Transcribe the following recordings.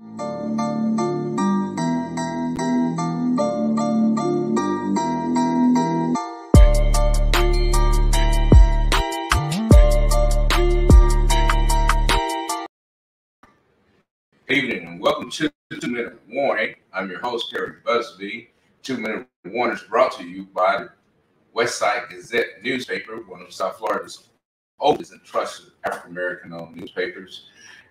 Evening and welcome to Two Minute Warning. I'm your host, Perry Busby. Two Minute Warning is brought to you by the Westside Gazette newspaper, one of South Florida's oldest and trusted African American owned newspapers.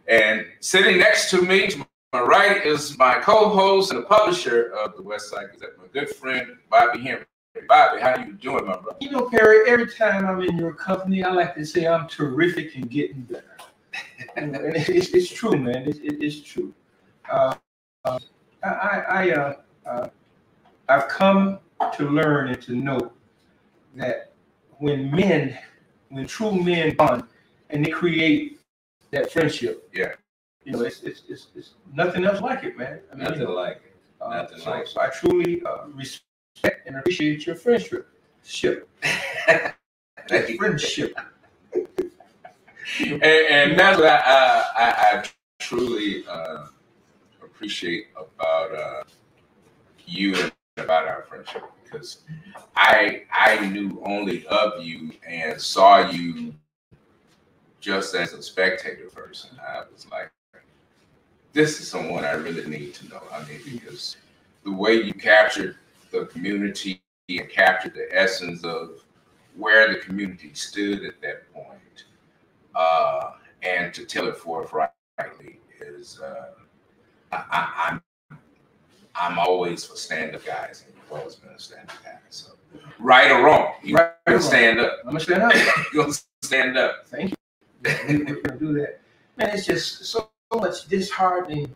And sitting next to me, to my right, is my co host and the publisher of the Westside Gazette, my good friend, Bobby Henry. Bobby, how you doing, my brother? You know, Perry, every time I'm in your company, I like to say I'm terrific and getting better. and it's, it's true, man. It's, it's true. Uh, uh, I, I, uh, uh, I've come to learn and to know that when men, when true men bond and they create that friendship, Yeah. You know, it's, it's, it's, it's nothing else like it, man. I mean, you Nothing know, like it. uh, nothing so, like it. so I truly uh, respect and appreciate your friendship. Ship. Thank you. Friendship. and, and that's what I, uh, I, I truly uh, appreciate about uh, you and about our friendship because I I knew only of you and saw you just as a spectator person. I was like, this is someone I really need to know. I mean, because the way you captured the community and captured the essence of where the community stood at that point uh, and to tell it forthrightly is uh, I, I, I'm I'm always for stand up guys and you've always been a stand up guy. So right or wrong, you Right gonna stand up. I'm gonna stand up. you gonna stand up. Thank you. We- We're gonna do that. Man, it's just so, so much disheartening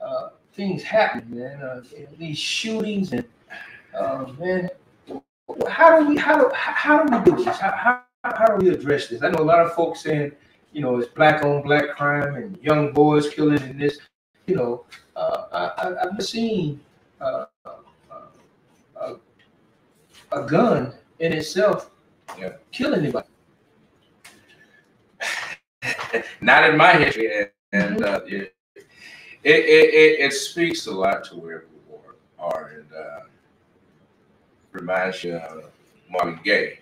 uh, things happening, man. Uh, these shootings and uh, man, how do we how do how do we do this? How, how how do we address this? I know a lot of folks saying, you know, it's black on black crime and young boys killing and this. You know, uh, I, I've seen uh, uh, a gun in itself Yeah. kill anybody. Not in my history, and, and uh, it, it, it, it, speaks a lot to where we are, and uh, reminds you of Marvin Gaye.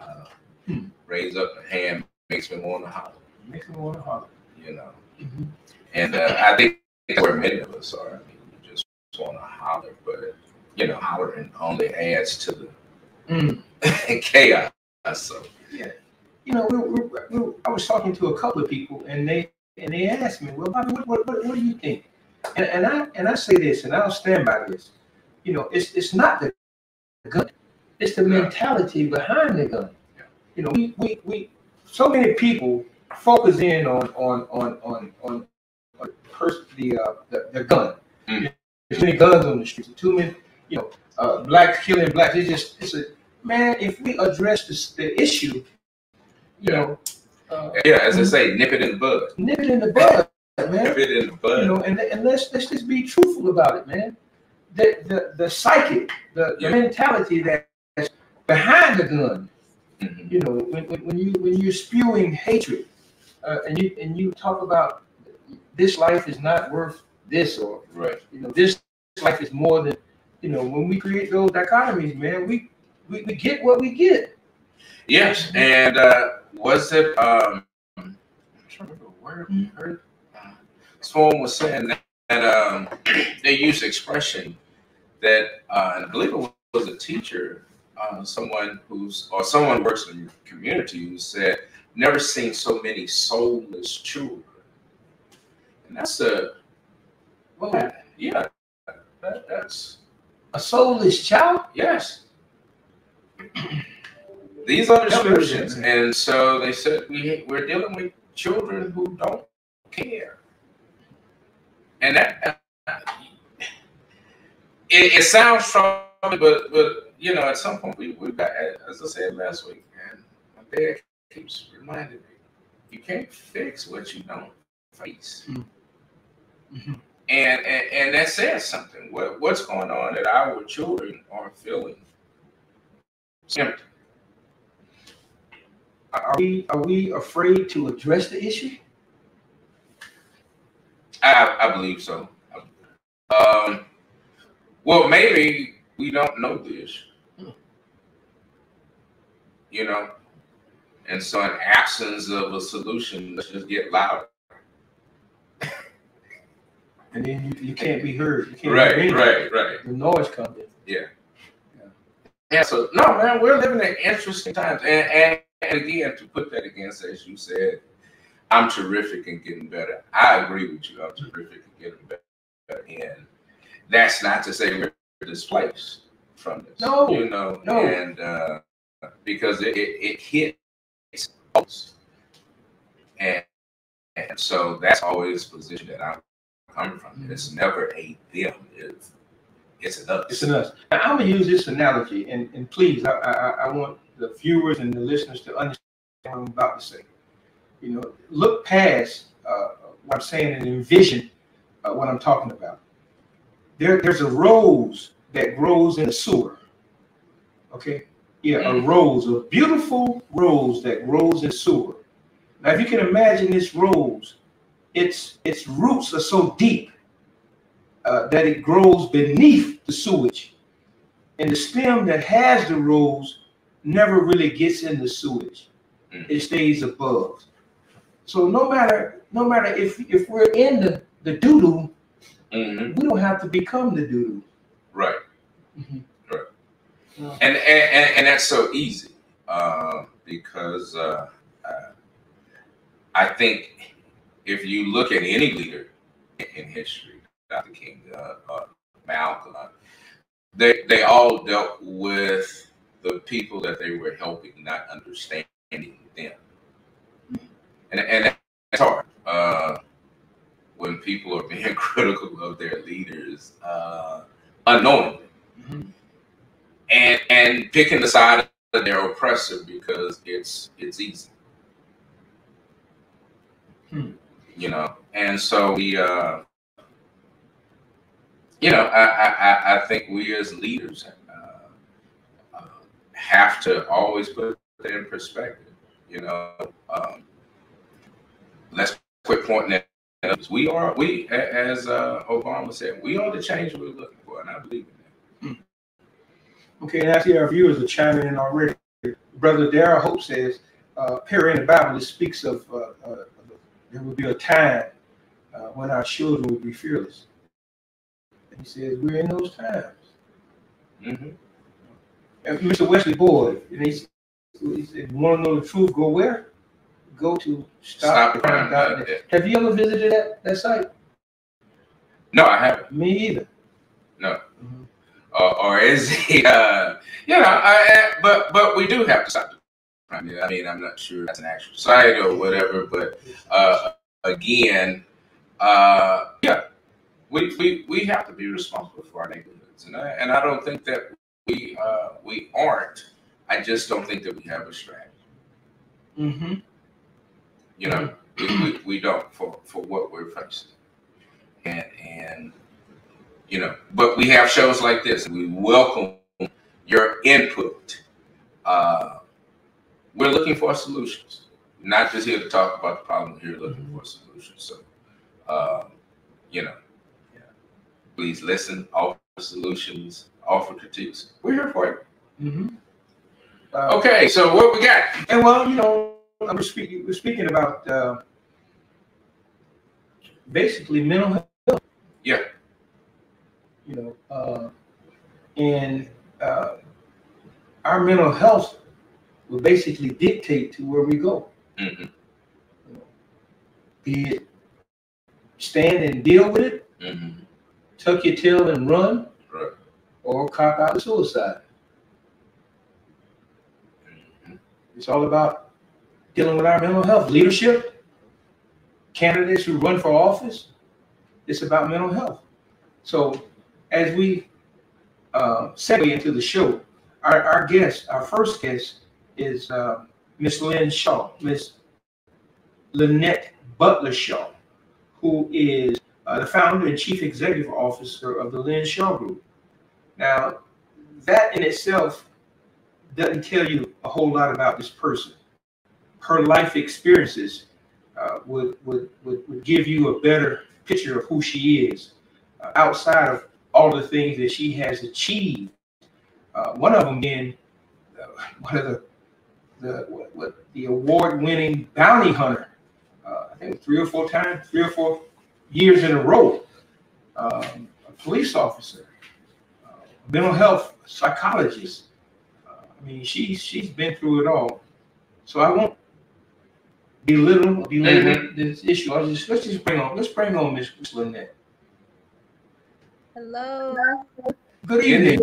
Uh, Hmm. raise up a hand makes me want to holler, Makes me want to holler. you know. Mhm. And uh, I think that's where many of us are. I mean, we just want to holler, but you know, hollering only adds to the Mm. chaos. So yeah, You know, we, we, we, I was talking to a couple of people, and they and they asked me, "Well, Bobby, what, what, what, what do you think?" And, and I and I say this, and I'll stand by this. You know, it's it's not the gun; it's the mentality behind the gun. You know, we, we we so many people focus in on on on on on, on pers- the, uh, the the gun. Mm. There's many guns on the streets. Too many, you know, uh, blacks killing blacks. It's just it's a man. If we address this, the issue, you know, uh, yeah, as I say, nip it in the bud. nip it in the bud, man. Nip it in the bud. You know, and, and let's let's just be truthful about it, man. The the the psyche, the, the Yeah. mentality that's behind the gun. Mhm. You know, when, when, when you when you're spewing hatred, uh, and you and you talk about this life is not worth this, or Right. you know, this life is more than you know. When we create those dichotomies, man, we we, we get what we get. Yes, and uh, was it? Um, I'm trying to remember where we heard. Someone was saying that, that um, they used expression that, uh, I believe it was a teacher, uh, someone who's or someone works in the community who said, "Never seen so many soulless children," and that's a well, yeah, that, that's A soulless child. Yes. These are descriptions. And so they said we we're dealing with children who don't care. And that uh, it, it sounds strong, but but you know, at some point we we got as I said last week, and my dad keeps reminding me, you can't fix what you don't face. Mhm. And, and and that says something. What what's going on that our children are feeling empty. Are we are we afraid to address the issue? I, I, believe so. Um, well, maybe we don't know this. You know, and so in absence of a solution, let's just get louder. And then you, you can't be heard. You can't Right, hear right, right. The noise comes in. Yeah, Yeah, so no, man, we're living in interesting times, and, and and again, to put that against, as you said, I'm terrific and getting better. I agree with you. I'm terrific and getting better, and that's not to say we're displaced from this. No, you know, no. and uh, because it, it, it hits us, and and so that's always the position that I'm coming from. It's never a them. It's it's an us. It's an us. Now, I'm gonna use this analogy, and, and please, I, I, I want the viewers and the listeners to understand what I'm about to say. You know, look past uh, what I'm saying and envision uh, what I'm talking about. There, there's a rose that grows in the sewer. Okay, yeah, a Mhm. rose, a beautiful rose that grows in sewer. Now, if you can imagine this rose, its its roots are so deep uh, that it grows beneath the sewage. And the stem that has the rose never really gets in the sewage. Mhm. It stays above. So no matter no matter if if we're in the, the doo-doo, Mhm. we don't have to become the doo-doo. Right. Mhm. Right. And, and and and that's so easy uh, because uh, uh, I think if you look at any leader in history, Dr. King, uh, uh, Malcolm, they they all dealt with the people that they were helping, not understanding them, and and that's hard uh, when people are being critical of their leaders uh, unknowingly Mhm. and and picking the side of their oppressor because it's it's easy. Hmm. You know, and so we, uh, you know, I I, I- think we as leaders have to always put it in perspective. You know, um, let's quit pointing at others. We are we, as uh, Obama said, we are the change we're looking for, and I believe in that. Okay, and I see our viewers are chiming in already. Brother Darrell Hope says, uh, here in the Bible, it speaks of uh, uh, there will be a time uh, when our children will be fearless. And he says, we're in those times. Mhm. And Mr. Wesley Boyd, and he, he said, want to know the truth, go where? Go to Stop the crime. Have you ever visited that, that site? No, I haven't. Me either. No. Mhm. or, or is he? Uh, you know, I, I- but but we do have to stop. the crime. I mean, I mean, I'm not sure that's an actual site or whatever, but uh, again, uh, yeah, we, we we have to be responsible for our neighborhoods, and I, and I don't think that we uh, we aren't. I just don't think that we have a strategy. Mm-hmm. You know, we, we, we don't for, for what we're facing. And and you know, but we have shows like this. We welcome your input. Uh, we're looking for solutions, not just here to talk about the problem. We're here looking for solutions. So, uh, you know, yeah. please listen, offer solutions, offer critiques. We're here for you. Mm-hmm. Uh, Okay, so what we got? And well, you know, we're speaking we're speaking about uh, basically mental health. Yeah. You know, uh, and uh, our mental health will basically dictate to where we go. Mhm, Be it stand and deal with it, mhm, tuck your tail and run, Right. Or cop out of suicide. It's all about dealing with our mental health. Leadership, candidates who run for office, it's about mental health. So as we uh, segue into the show, our, our guest, our first guest is uh, Miss Lynn Shaw, Miss Lynette Butler Shaw, who is uh, the founder and chief executive officer of the Lynn Shaw Group. Now, that in itself doesn't tell you a whole lot about this person. Her life experiences uh, would, would, would, would give you a better picture of who she is uh, outside of all the things that she has achieved. Uh, one of them being uh, one of the the what, what, the award-winning bounty hunter. Uh, I think three or four times, three or four years in a row. Um, a police officer, mental health psychologist. Uh, I mean, she's she's been through it all. So I won't belittle belittle this issue. I just let's just bring on let's bring on Miss Lynette. Hello. Good evening.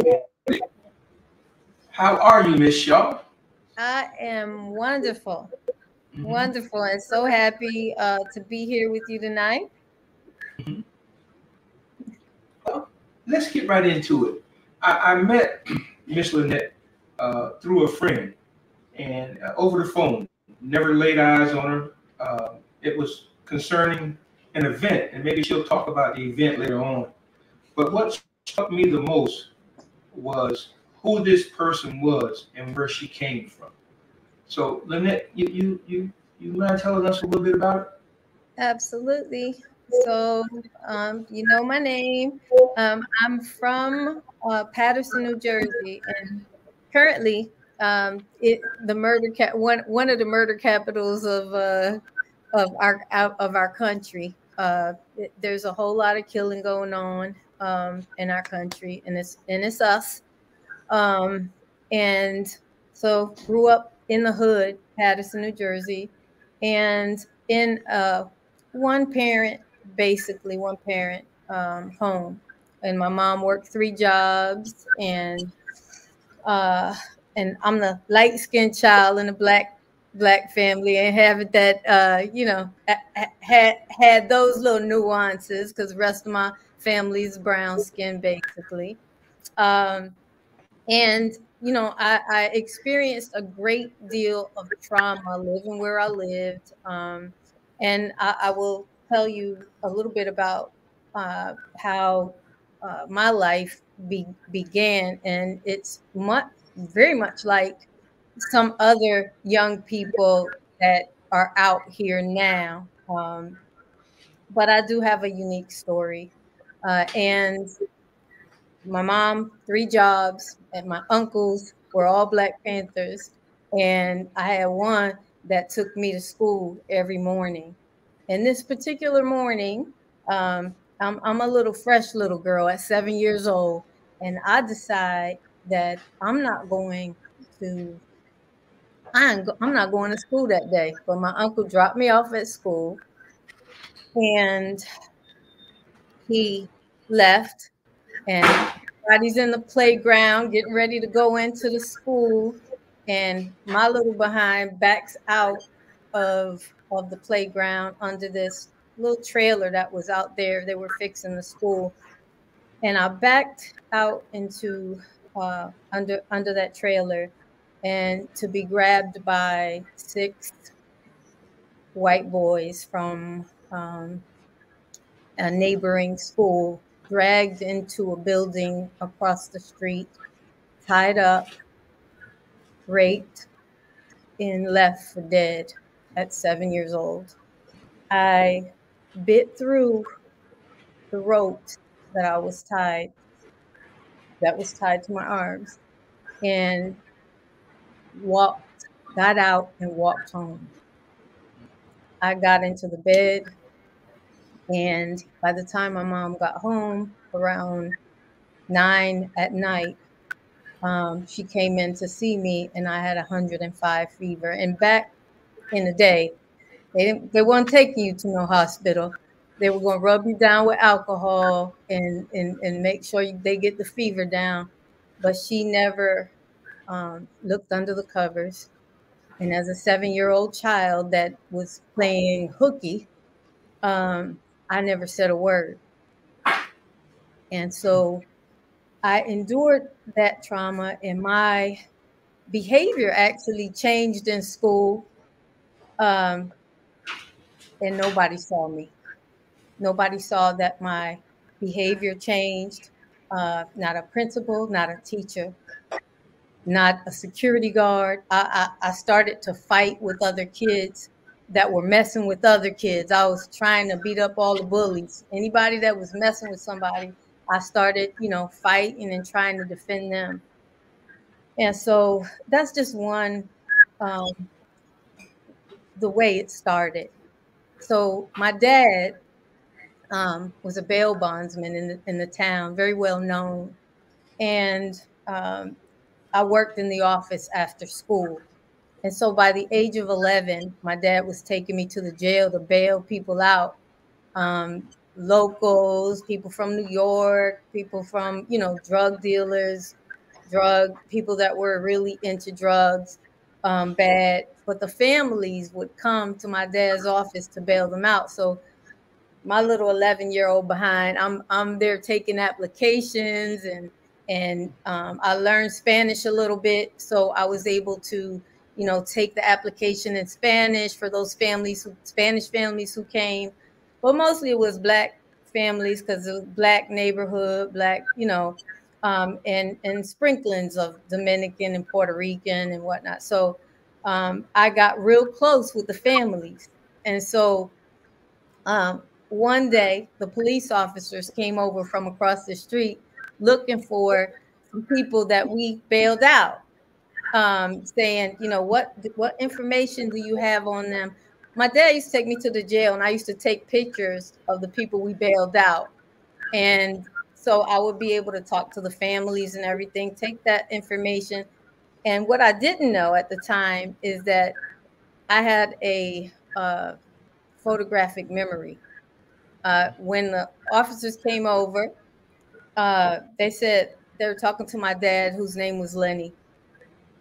How are you, Miss Shaw? I am wonderful. Mm-hmm. Wonderful and so happy uh, to be here with you tonight. Mm-hmm. Well, let's get right into it. I, I met Miss Lynette uh, through a friend and uh, over the phone. Never laid eyes on her. Uh, it was concerning an event, and maybe she'll talk about the event later on. But what struck me the most was who this person was and where she came from. So, Lynette, you you you you mind telling us a little bit about it? Absolutely. So, um, you know my name. Um, I'm from uh, Paterson, New Jersey, and currently, um, it the murder cap one one of the murder capitals of uh, of our of our country. Uh, it, there's a whole lot of killing going on um, in our country, and it's and it's us. Um, and so grew up in the hood, Paterson, New Jersey, and in a one parent, basically one parent um, home. And my mom worked three jobs, and uh, and I'm the light skinned child in a black black family, and having that, uh, you know, had had those little nuances because the rest of my family's brown skin, basically. Um, and you know, I, I, experienced a great deal of trauma living where I lived. Um, and I, I, will tell you a little bit about uh, how uh, my life be, began. And it's much, very much like some other young people that are out here now. Um, but I do have a unique story. Uh, and my mom, three jobs, and my uncles were all Black Panthers. And I had one that took me to school every morning. And this particular morning, um, I'm, I'm a little fresh little girl at seven years old. And I decide that I'm not going to, I'm, not going to school that day. But my uncle dropped me off at school and he left and everybody's in the playground getting ready to go into the school and my little behind backs out of of the playground under this little trailer that was out there they were fixing the school and i backed out into uh, under under that trailer and to be grabbed by six white boys from um, a neighboring school dragged into a building across the street, tied up, raped, and left for dead at seven years old. I bit through the rope that I was tied, that was tied to my arms, and walked, got out, and walked home. I got into the bed and by the time my mom got home around nine at night, um, she came in to see me, and I had 105 fever. And back in the day, they they weren't taking you to no hospital. They were going to rub you down with alcohol and and, and make sure they get the fever down. But she never um, looked under the covers. And as a seven year old child that was playing hooky, um, I never said a word. And so I endured that trauma, and my behavior actually changed in school. Um, and nobody saw me. Nobody saw that my behavior changed. Uh, not a principal, not a teacher, not a security guard. I, I, I started to fight with other kids that were messing with other kids. I was trying to beat up all the bullies. Anybody that was messing with somebody, I started, you know, fighting and trying to defend them. And so that's just one, um, the way it started. So my dad um, was a bail bondsman in the, in the town, very well known. And um, I worked in the office after school. And so by the age of 11, my dad was taking me to the jail to bail people out. Um, locals, people from New York, people from, you know, drug dealers, drug people that were really into drugs, um, bad. But the families would come to my dad's office to bail them out. So my little 11 year old behind, I'm I'm there taking applications and and um, I learned Spanish a little bit, so I was able to you know, take the application in Spanish for those families, who, Spanish families who came, but mostly it was black families because black neighborhood, black, you know, um, and and sprinklings of Dominican and Puerto Rican and whatnot. So um, I got real close with the families, and so um, one day the police officers came over from across the street looking for people that we bailed out um, saying, you know, what what information do you have on them? My dad used to take me to the jail, and I used to take pictures of the people we bailed out, and so I would be able to talk to the families and everything, take that information. And what I didn't know at the time is that I had a uh, photographic memory. Uh, when the officers came over, uh, they said they were talking to my dad, whose name was Lenny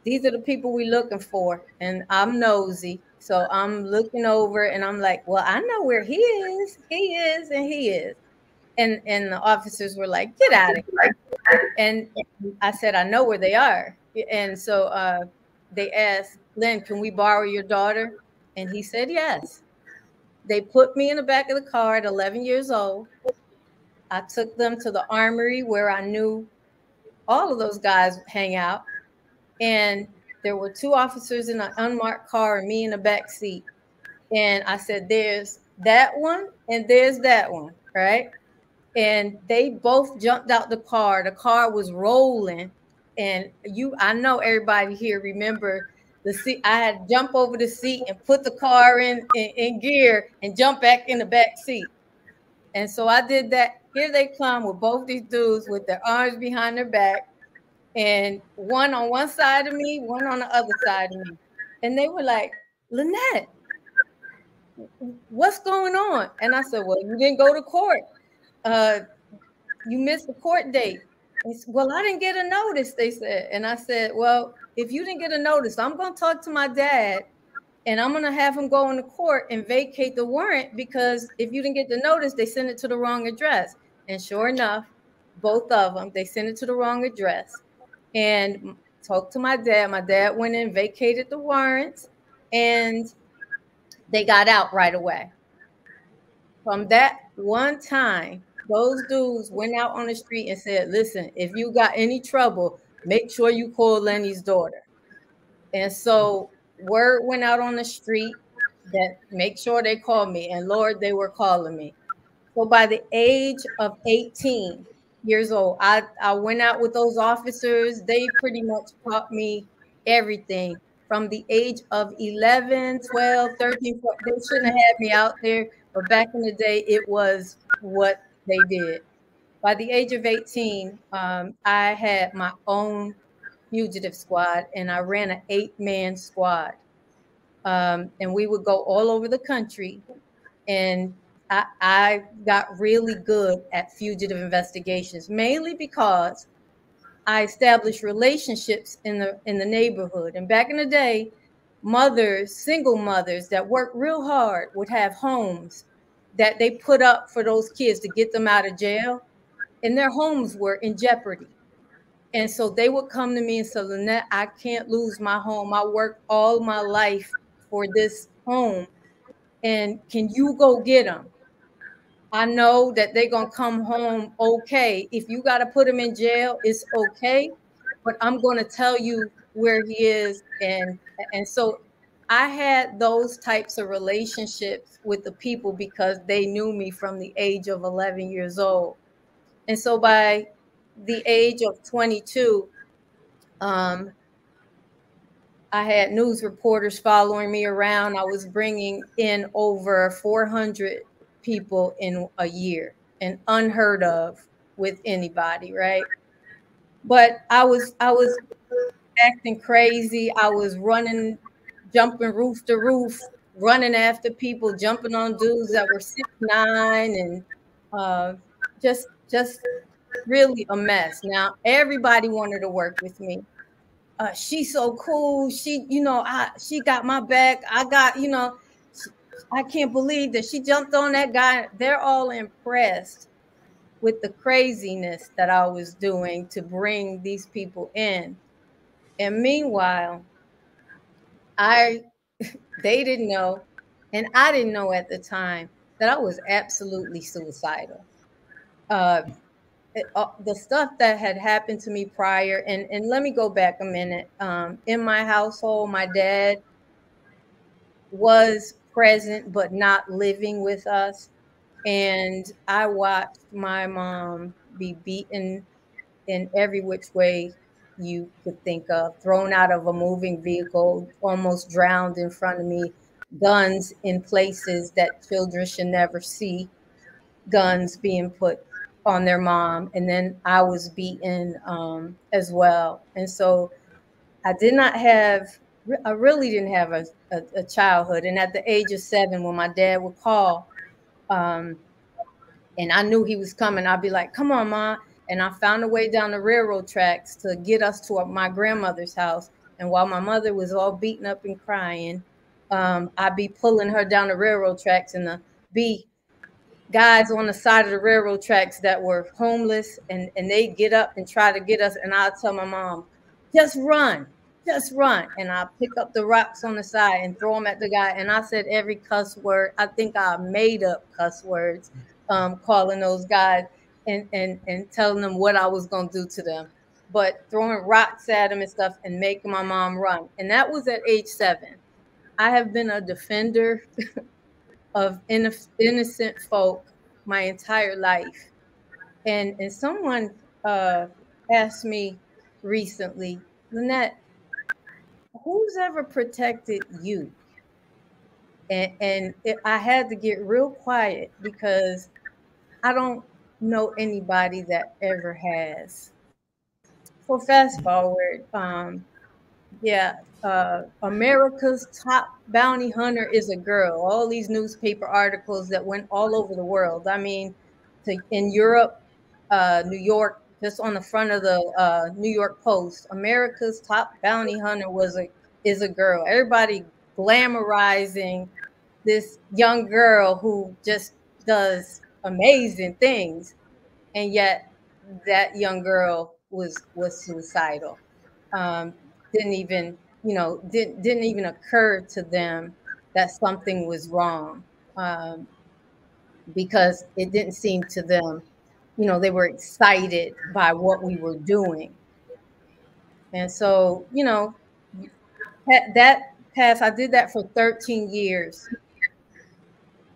these are the people we're looking for. And I'm nosy. So I'm looking over and I'm like, well, I know where he is. He is and he is. And and the officers were like, get out of here. And I said, I know where they are. And so uh, they asked, Lynn, can we borrow your daughter? And he said, yes. They put me in the back of the car at 11 years old. I took them to the armory where I knew all of those guys hang out and there were two officers in an unmarked car and me in the back seat. And I said, There's that one and there's that one, right? And they both jumped out the car. The car was rolling. And you, I know everybody here remember the seat. I had to jump over the seat and put the car in, in, in gear and jump back in the back seat. And so I did that. Here they come with both these dudes with their arms behind their back and one on one side of me, one on the other side of me. And they were like, Lynette, what's going on? And I said, Well, you didn't go to court. Uh, you missed the court date. Well, I didn't get a notice, they said. And I said, Well, if you didn't get a notice, I'm going to talk to my dad and I'm going to have him go into court and vacate the warrant because if you didn't get the notice, they sent it to the wrong address. And sure enough, both of them, they sent it to the wrong address and talked to my dad. My dad went in, vacated the warrants, and they got out right away. From that one time, those dudes went out on the street and said, Listen, if you got any trouble, make sure you call Lenny's daughter. And so word went out on the street that make sure they call me. And Lord, they were calling me. So by the age of 18, years old. I, I went out with those officers. They pretty much taught me everything from the age of 11, 12, 13. 14. They shouldn't have had me out there, but back in the day, it was what they did. By the age of 18, um, I had my own fugitive squad and I ran an eight man squad. Um, and we would go all over the country and I, I got really good at fugitive investigations, mainly because I established relationships in the in the neighborhood. And back in the day, mothers, single mothers that worked real hard would have homes that they put up for those kids to get them out of jail, and their homes were in jeopardy. And so they would come to me and say, Lynette, I can't lose my home. I worked all my life for this home. And can you go get them? I know that they're gonna come home okay. If you gotta put him in jail, it's okay. But I'm gonna tell you where he is, and and so I had those types of relationships with the people because they knew me from the age of 11 years old. And so by the age of 22, um, I had news reporters following me around. I was bringing in over 400 people in a year and unheard of with anybody, right? But I was I was acting crazy. I was running, jumping roof to roof, running after people, jumping on dudes that were six nine, and uh, just just really a mess. Now everybody wanted to work with me. Uh, she's so cool. She, you know, I she got my back. I got, you know, I can't believe that she jumped on that guy. They're all impressed with the craziness that I was doing to bring these people in. And meanwhile, I they didn't know, and I didn't know at the time that I was absolutely suicidal. Uh, it, uh, the stuff that had happened to me prior, and and let me go back a minute. Um, in my household, my dad was present but not living with us, and I watched my mom be beaten in every which way you could think of, thrown out of a moving vehicle, almost drowned in front of me, guns in places that children should never see, guns being put on their mom. And then I was beaten um, as well. And so I did not have, I really didn't have a, a, a childhood. And at the age of seven, when my dad would call, um, and I knew he was coming, I'd be like, come on, mom and I found a way down the railroad tracks to get us to my grandmother's house. And while my mother was all beaten up and crying, um, I'd be pulling her down the railroad tracks and the be guys on the side of the railroad tracks that were homeless and, and they'd get up and try to get us. And I'd tell my mom, just run, just run. And I'd pick up the rocks on the side and throw them at the guy. And I said every cuss word. I think I made up cuss words um, calling those guys and and and telling them what I was gonna do to them, but throwing rocks at them and stuff and making my mom run. And that was at age seven. I have been a defender of innocent folk my entire life. And and someone uh, asked me recently, Lynette, who's ever protected you? And, and it, I had to get real quiet because I don't know anybody that ever has. So fast forward, um, yeah, uh, America's top bounty hunter is a girl. All these newspaper articles that went all over the world. I mean, to, in Europe, uh, New York, just on the front of the uh, New York Post, America's top bounty hunter was a is a girl. Everybody glamorizing this young girl who just does amazing things, and yet that young girl was was suicidal. Um, didn't even you know didn't didn't even occur to them that something was wrong um, because it didn't seem to them you know they were excited by what we were doing and so you know that, past i did that for 13 years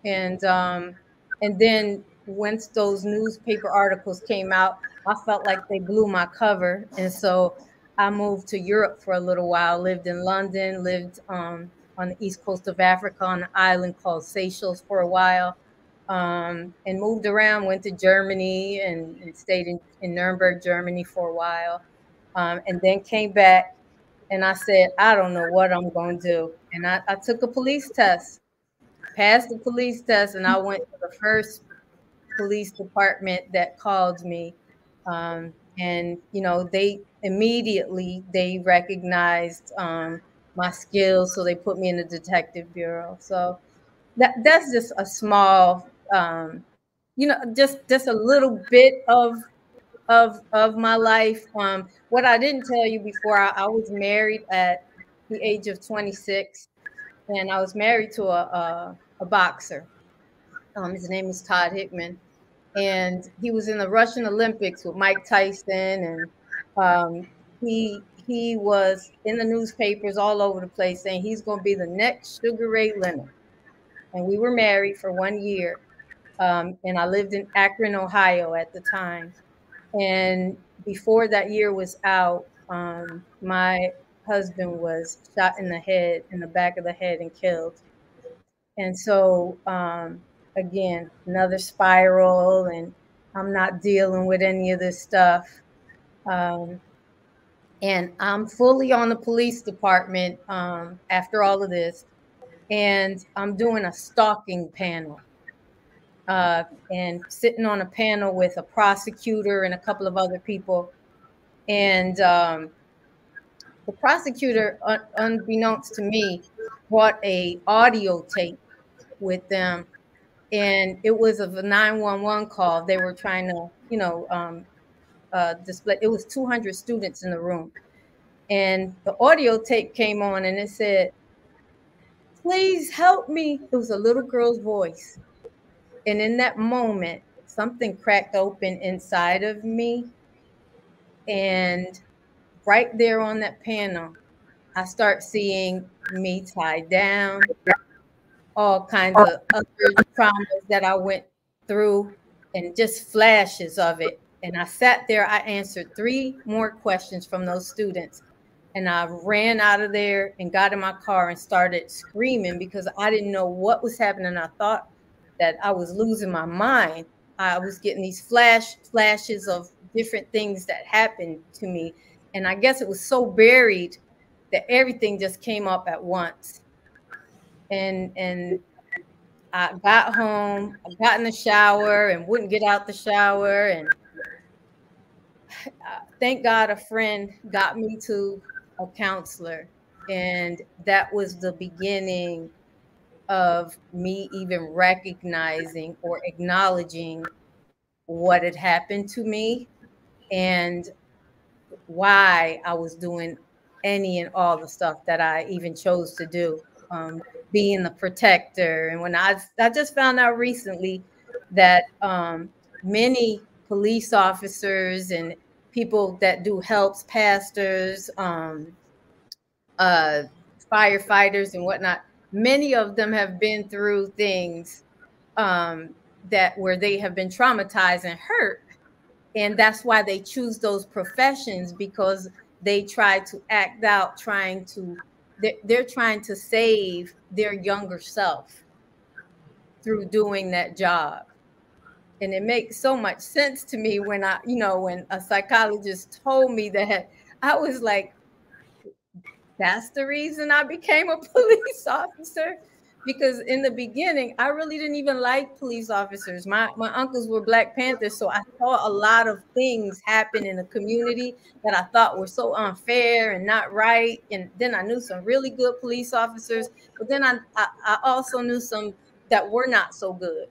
and um and then once those newspaper articles came out, I felt like they blew my cover. And so I moved to Europe for a little while, lived in London, lived um, on the east coast of Africa on an island called Seychelles for a while, um, and moved around, went to Germany and, and stayed in, in, Nuremberg, Germany for a while, um, and then came back. And I said, I don't know what I'm going to do. And I, I took a police test, passed the police test, and I went to the first police department that called me um, and you know they immediately they recognized um, my skills so they put me in the detective bureau. So that that's just a small um, you know just just a little bit of of of my life. Um, what i didn't tell you before I, I, was married at the age of 26 and i was married to a, a, a boxer um, his name is Todd Hickman, and he was in the Russian Olympics with Mike Tyson, and um, he he was in the newspapers all over the place saying he's going to be the next Sugar Ray Leonard. And we were married for one year. Um, and I lived in Akron, Ohio at the time. And before that year was out, um, my husband was shot in the head, in the back of the head, and killed. And so, um, again, another spiral, and I'm not dealing with any of this stuff. Um, and I'm fully on the police department um, after all of this. And I'm doing a stalking panel uh, and sitting on a panel with a prosecutor and a couple of other people. And um, the prosecutor, un- unbeknownst to me, brought a audio tape with them, and it was a 911 call. They were trying to, you know, um, uh, display. It was 200 students in the room, and the audio tape came on, and it said, "Please help me." It was a little girl's voice, and in that moment, something cracked open inside of me, and right there on that panel, I start seeing me tied down, all kinds of other traumas that I went through, and just flashes of it. And I sat there, I answered three more questions from those students. And I ran out of there and got in my car and started screaming because I didn't know what was happening. I thought that I was losing my mind. I was getting these flash flashes of different things that happened to me and I guess it was so buried that everything just came up at once. And and I got home, I got in the shower and wouldn't get out the shower. And uh, thank God a friend got me to a counselor. And that was the beginning of me even recognizing or acknowledging what had happened to me and why I was doing any and all the stuff that I even chose to do, um, being the protector. And when I I just found out recently that um, many police officers and people that do helps, pastors, um, uh, firefighters, and whatnot, many of them have been through things um, that where they have been traumatized and hurt and that's why they choose those professions because they try to act out trying to they're, trying to save their younger self through doing that job. And it makes so much sense to me when i you know when a psychologist told me that i was like that's the reason i became a police officer because in the beginning I really didn't even like police officers. My my uncles were Black Panthers, so I saw a lot of things happen in the community that I thought were so unfair and not right. And then I knew some really good police officers, but then I I, I also knew some that were not so good.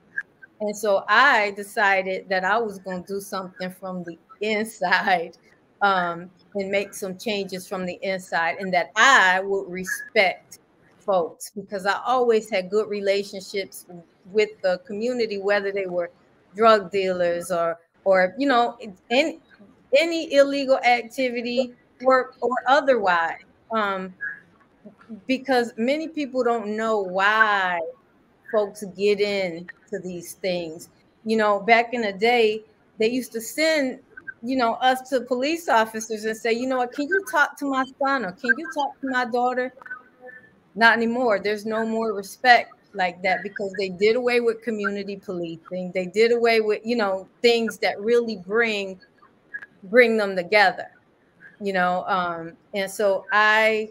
And so I decided that I was going to do something from the inside um, and make some changes from the inside, and that I would respect folks because I always had good relationships with the community, whether they were drug dealers or or you know any any illegal activity or or otherwise. Um, because many people don't know why folks get into these things. You know, back in the day, they used to send you know us to police officers and say, you know what, can you talk to my son or can you talk to my daughter? Not anymore. There's no more respect like that because they did away with community policing. They did away with, you know, things that really bring bring them together. You know, um, and so I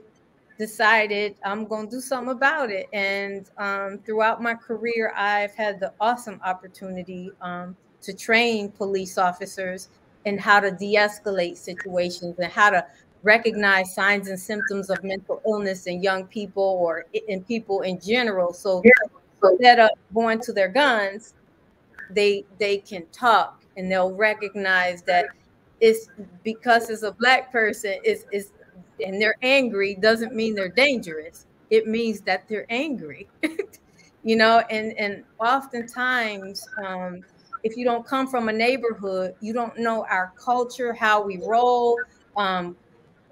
decided I'm going to do something about it. And um, throughout my career, I've had the awesome opportunity um, to train police officers in how to de escalate situations and how to recognize signs and symptoms of mental illness in young people or in people in general. So instead of going to their guns, they they can talk and they'll recognize that it's because it's a black person is is and they're angry doesn't mean they're dangerous. It means that they're angry. you know, and and oftentimes um, if you don't come from a neighborhood, you don't know our culture, how we roll, um,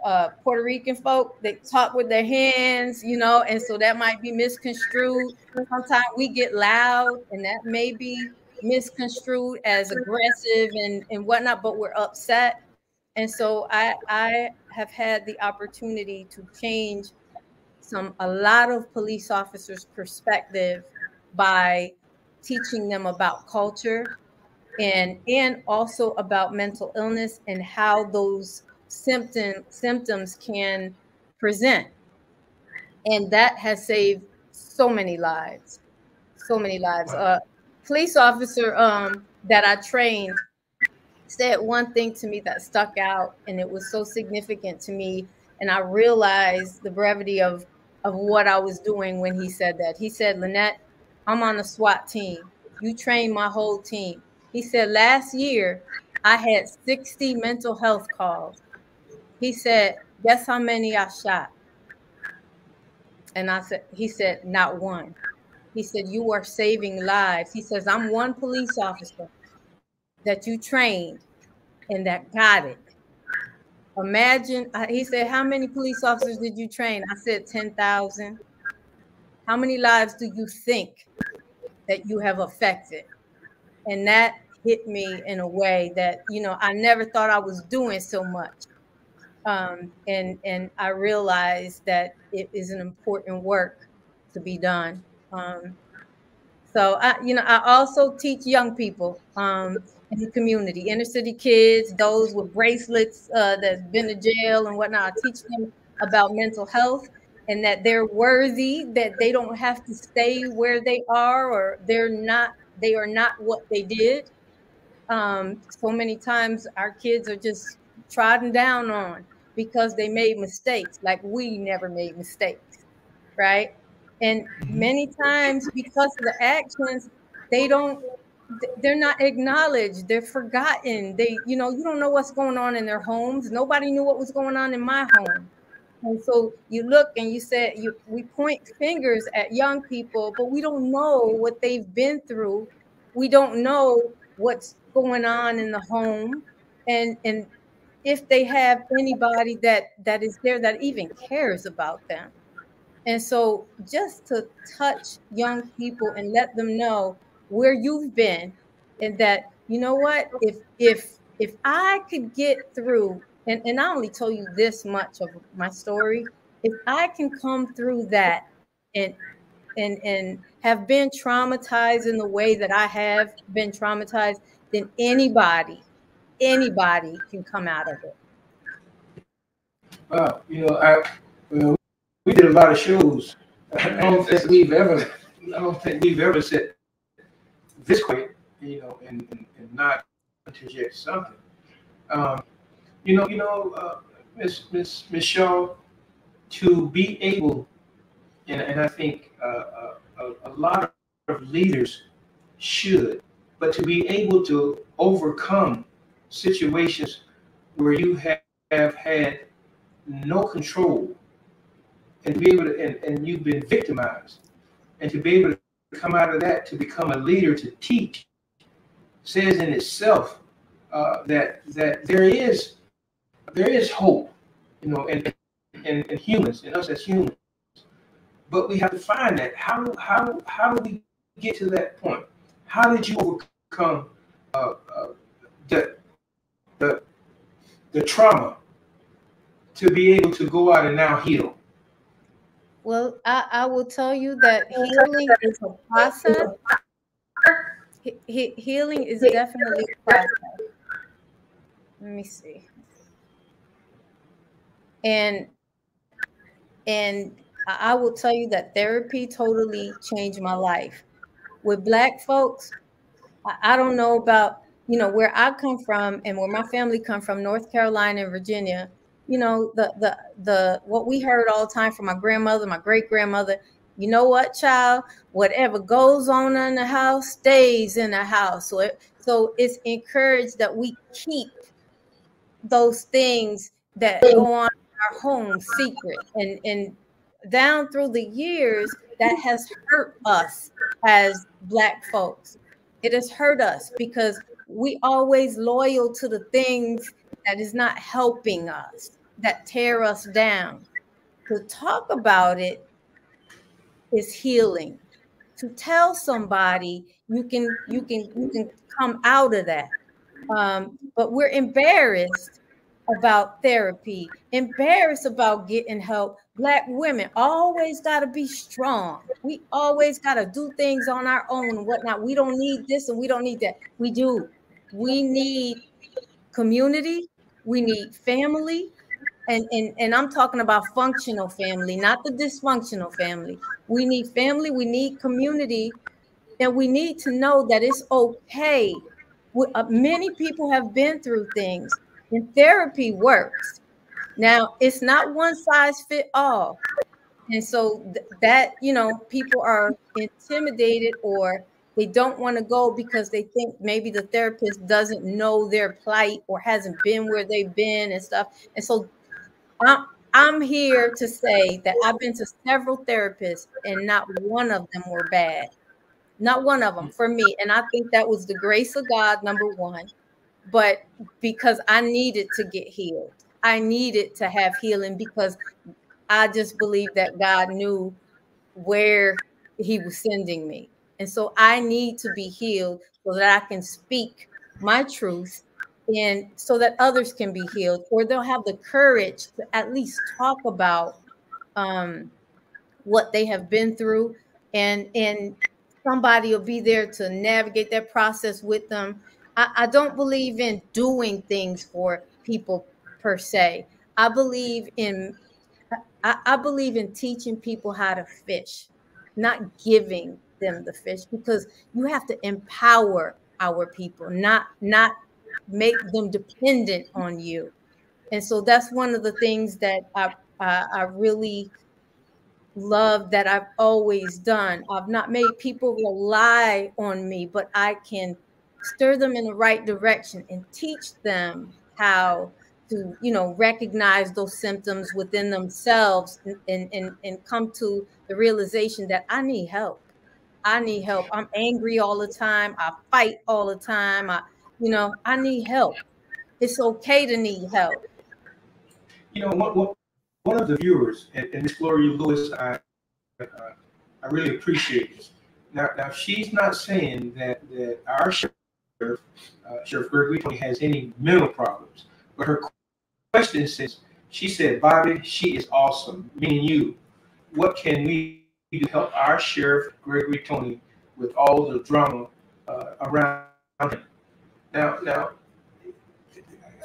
uh, Puerto Rican folk, they talk with their hands, you know, and so that might be misconstrued. Sometimes we get loud, and that may be misconstrued as aggressive and, and whatnot, but we're upset. And so I I have had the opportunity to change some a lot of police officers' perspective by teaching them about culture and and also about mental illness and how those symptom symptoms can present. And that has saved so many lives so many lives. Uh police officer um that i trained said one thing to me that stuck out and it was so significant to me and i realized the brevity of of what i was doing when he said that. He said lynette i'm on the swat team. You train my whole team. He said last year i had 60 mental health calls he said, Guess how many I shot? And I said, He said, Not one. He said, You are saving lives. He says, I'm one police officer that you trained and that got it. Imagine, he said, How many police officers did you train? I said, 10,000. How many lives do you think that you have affected? And that hit me in a way that, you know, I never thought I was doing so much um, and and I realized that it is an important work to be done. Um, so I, you know, I also teach young people um, in the community, inner city kids, those with bracelets uh, that's been to jail and whatnot. I teach them about mental health and that they're worthy, that they don't have to stay where they are, or they're not, they are not what they did. Um, so many times our kids are just trodden down on because they made mistakes like we never made mistakes right? And mm-hmm. many times because of the actions they don't they're not acknowledged they're forgotten they you know you don't know what's going on in their homes nobody knew what was going on in my home. And so you look and you said you we point fingers at young people but we don't know what they've been through. We don't know what's going on in the home. And and if they have anybody that that is there that even cares about them. And so just to touch young people and let them know where you've been and that you know what if if if i could get through and, and i only told you this much of my story if i can come through that and and and have been traumatized in the way that i have been traumatized then anybody anybody can come out of it. Well, you know, I well, we did a lot of shows. I don't think we've ever, I don't think we've ever said this quick, you know, and, and, and not interject something. Um, you know, you know, uh, Miss Miss Shaw, to be able, and, and I think uh, uh a, a lot of leaders should, but to be able to overcome situations where you have, have had no control and be able to and, and you've been victimized. And to be able to come out of that to become a leader to teach says in itself uh, that that there is there is hope you know in, in, in humans and us as humans. But we have to find that. How how how do we get to that point? How did you overcome uh, uh, the the the trauma to be able to go out and now heal? Well, I, I will tell you that healing is a process. He, healing is definitely a process. Let me see. And and I will tell you that therapy totally changed my life. With black folks, I don't know about you know where i come from and where my family come from north carolina and virginia you know the the the what we heard all the time from my grandmother my great grandmother you know what child? Whatever goes on in the house stays in the house. So it, so it's encouraged that we keep those things that go on our home secret. And and down through the years that has hurt us as black folks. It has hurt us because we always loyal to the things that is not helping us that tear us down. To talk about it is healing. To tell somebody you can you can you can come out of that. Um, but we're embarrassed about therapy, embarrassed about getting help. Black women always got to be strong. We always got to do things on our own and whatnot. We don't need this and we don't need that. We do. We need community. We need family. And, and, and I'm talking about functional family, not the dysfunctional family. We need family, we need community, and we need to know that it's okay. We, uh, many people have been through things, and therapy works. Now, it's not one size fit all. And so th- that, you know, people are intimidated or they don't want to go because they think maybe the therapist doesn't know their plight or hasn't been where they've been and stuff. And so I'm, I'm here to say that I've been to several therapists and not one of them were bad. Not one of them for me. And I think that was the grace of God, number one. But because I needed to get healed. I needed to have healing because I just believe that God knew where He was sending me. And so I need to be healed so that I can speak my truth and so that others can be healed or they'll have the courage to at least talk about um, what they have been through. And and somebody will be there to navigate that process with them. I, I don't believe in doing things for people per se. I believe in I, I believe in teaching people how to fish, not giving them the fish, because you have to empower our people, not not make them dependent on you. And so that's one of the things that I I, I really love that I've always done. I've not made people rely on me, but I can stir them in the right direction and teach them how to you know recognize those symptoms within themselves and, and and come to the realization that i need help i need help. I'm angry all the time. I fight all the time. I you know i need help. It's okay to need help. You know what, one of the viewers and, and miss gloria lewis i uh, i really appreciate this. Now now she's not saying that that our uh, Sheriff Gregory has any mental problems. But her question says, she said, Bobby, she is awesome, meaning you. What can we to help our Sheriff Gregory Tony with all the drama uh, around him? Now, now,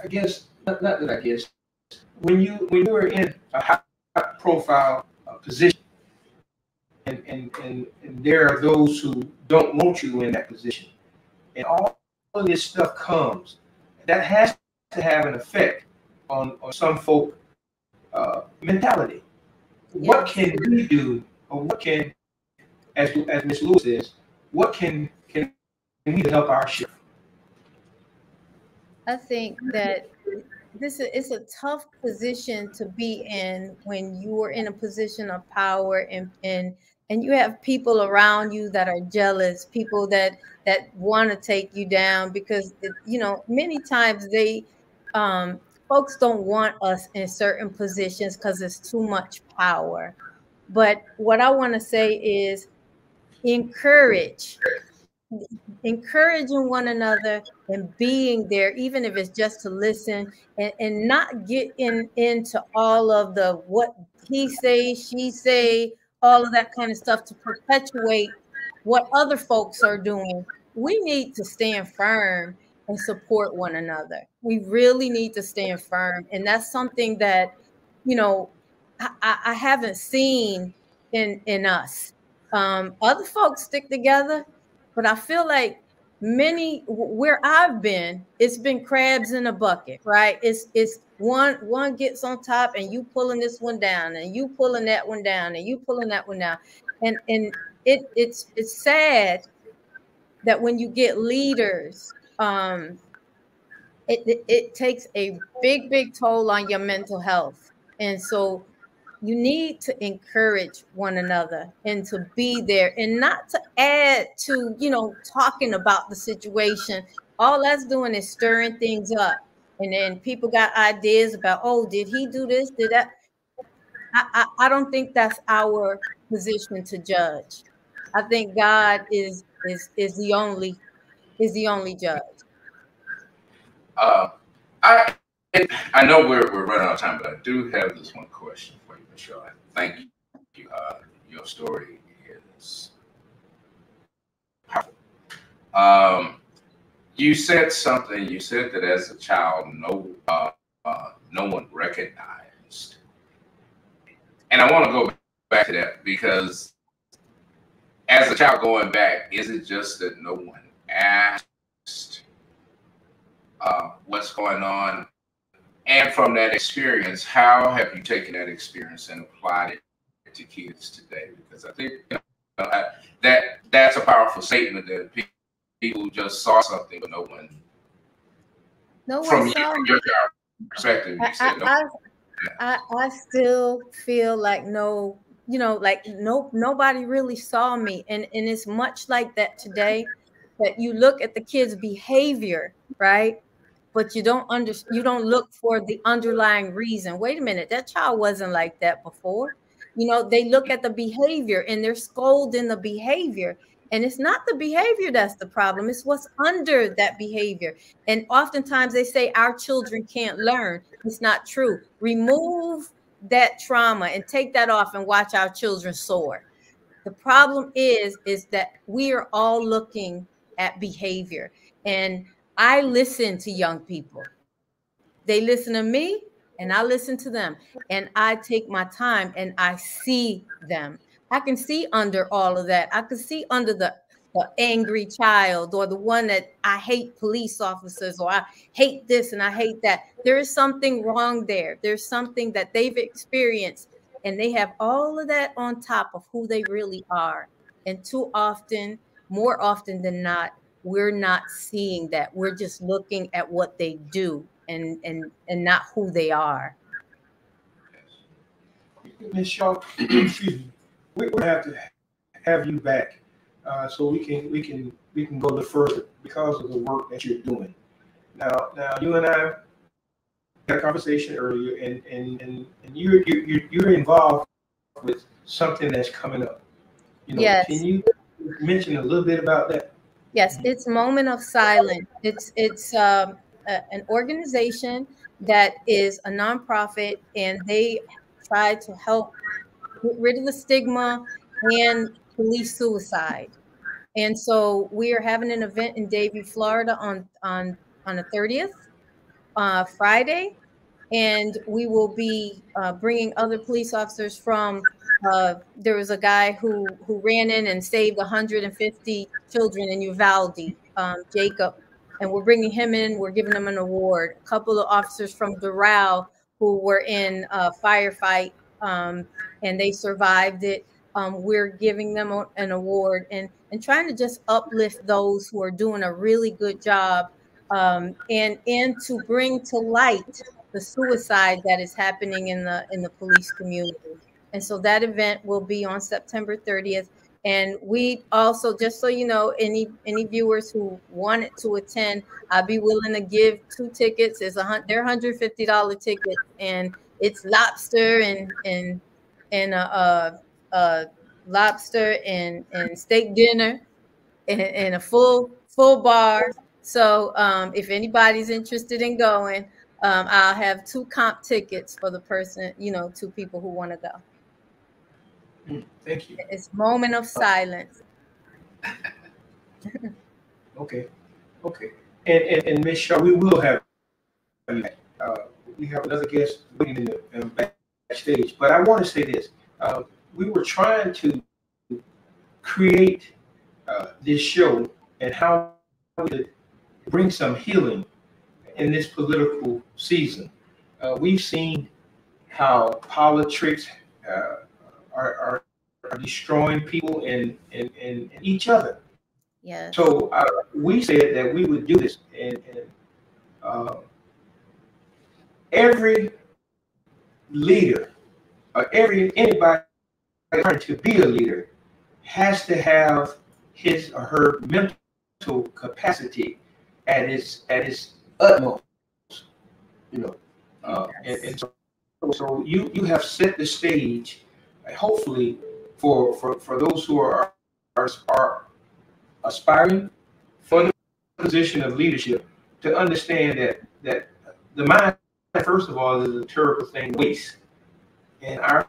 I guess not, not, that I guess when you when you are in a high profile uh, position, and, and and and there are those who don't want you in that position, and all of this stuff comes, that has to have an effect on, on some folk uh, mentality. What can we do, or what can, as as Ms. Lewis says, what can can we help our ship? I think that this is it's a tough position to be in when you are in a position of power and and and you have people around you that are jealous, people that that want to take you down because you know many times they um, folks don't want us in certain positions because it's too much power. But what I want to say is encourage encouraging one another and being there, even if it's just to listen and, and not get in into all of the what he say, she say, all of that kind of stuff to perpetuate what other folks are doing. We need to stand firm and support one another. We really need to stand firm. And that's something that, you know, I, I haven't seen in in us. Um, other folks stick together, but I feel like many where I've been, it's been crabs in a bucket, right? It's it's one one gets on top and you pulling this one down and you pulling that one down and you pulling that one down and and it it's it's sad that when you get leaders um it, it, it takes a big big toll on your mental health and so you need to encourage one another and to be there and not to add to you know talking about the situation all that's doing is stirring things up And then people got ideas about, oh, did he do this? Did that? I, I, I don't think that's our position to judge. I think God is is is the only is the only judge. Uh, I I know we're, we're running out of time, but I do have this one question you, Thank you. Uh, your story is powerful. Um, you said something. You said that as a child, no uh, uh, no one recognized, and I want to go back to that because as a child going back, is it just that no one asked uh, what's going on? And from that experience, how have you taken that experience and applied it to kids today? Because I think you know, that that's a powerful statement that people just saw something, but no one. No one from saw your, your perspective, you I, said no. I, I, I still feel like no, you know, like no nobody really saw me. And and it's much like that today that you look at the kids' behavior, right? But you don't under you don't look for the underlying reason. Wait a minute, that child wasn't like that before. You know, they look at the behavior and they're scolding the behavior. And it's not the behavior that's the problem, it's what's under that behavior. And oftentimes they say our children can't learn. It's not true. Remove that trauma and take that off and watch our children soar. The problem is is that we are all looking at behavior. And I listen to young people. They listen to me and I listen to them and I take my time and I see them. I can see under all of that. I can see under the the angry child or the one that I hate police officers or I hate this and I hate that. There is something wrong there. There's something that they've experienced and they have all of that on top of who they really are. And too often, more often than not, we're not seeing that. We're just looking at what they do and and and not who they are. Miss Shaw, excuse me, we will have to have you back uh, so we can we can we can go a little further because of the work that you're doing. Now, now you and I had a conversation earlier, and and and, and you're you're you're involved with something that's coming up. You know, Yes. can you mention a little bit about that? Yes, it's Moment of Silence. It's it's um, a, an organization that is a nonprofit, and they try to help get rid of the stigma and police suicide. And so we are having an event in Davie, Florida, on on on the thirtieth, uh, Friday, and we will be uh, bringing other police officers from. Uh, there was a guy who who ran in and saved 150 children in Uvalde, um, Jacob, and we're bringing him in. We're giving him an award. A couple of officers from Doral who were in a firefight um, and they survived it. Um, we're giving them an award and and trying to just uplift those who are doing a really good job um, and and to bring to light the suicide that is happening in the in the police community. And so that event will be on September 30th. And we also, just so you know, any any viewers who wanted to attend, I'd be willing to give two tickets. It's a they're 150 dollar tickets, and it's lobster and and and a, a, a lobster and and steak dinner, and, and a full full bar. So um, if anybody's interested in going, um, I'll have two comp tickets for the person, you know, two people who want to go. Thank you. It's moment of silence. Okay, okay. And and, and Miss Shaw, we will have. Uh, we have another guest waiting in the in the backstage. But I want to say this: uh, we were trying to create uh, this show and how we could bring some healing in this political season. Uh, we've seen how politics uh, are, are are destroying people and, and, and each other. Yes. So uh, we said that we would do this, and, and uh, every leader, or every anybody trying to be a leader, has to have his or her mental capacity at its at its utmost. you know, uh, and, and so, so you you have set the stage, uh, hopefully, for for for those who are are, are aspiring for the position of leadership to understand that that the mind, first of all, is a terrible thing, waste, and our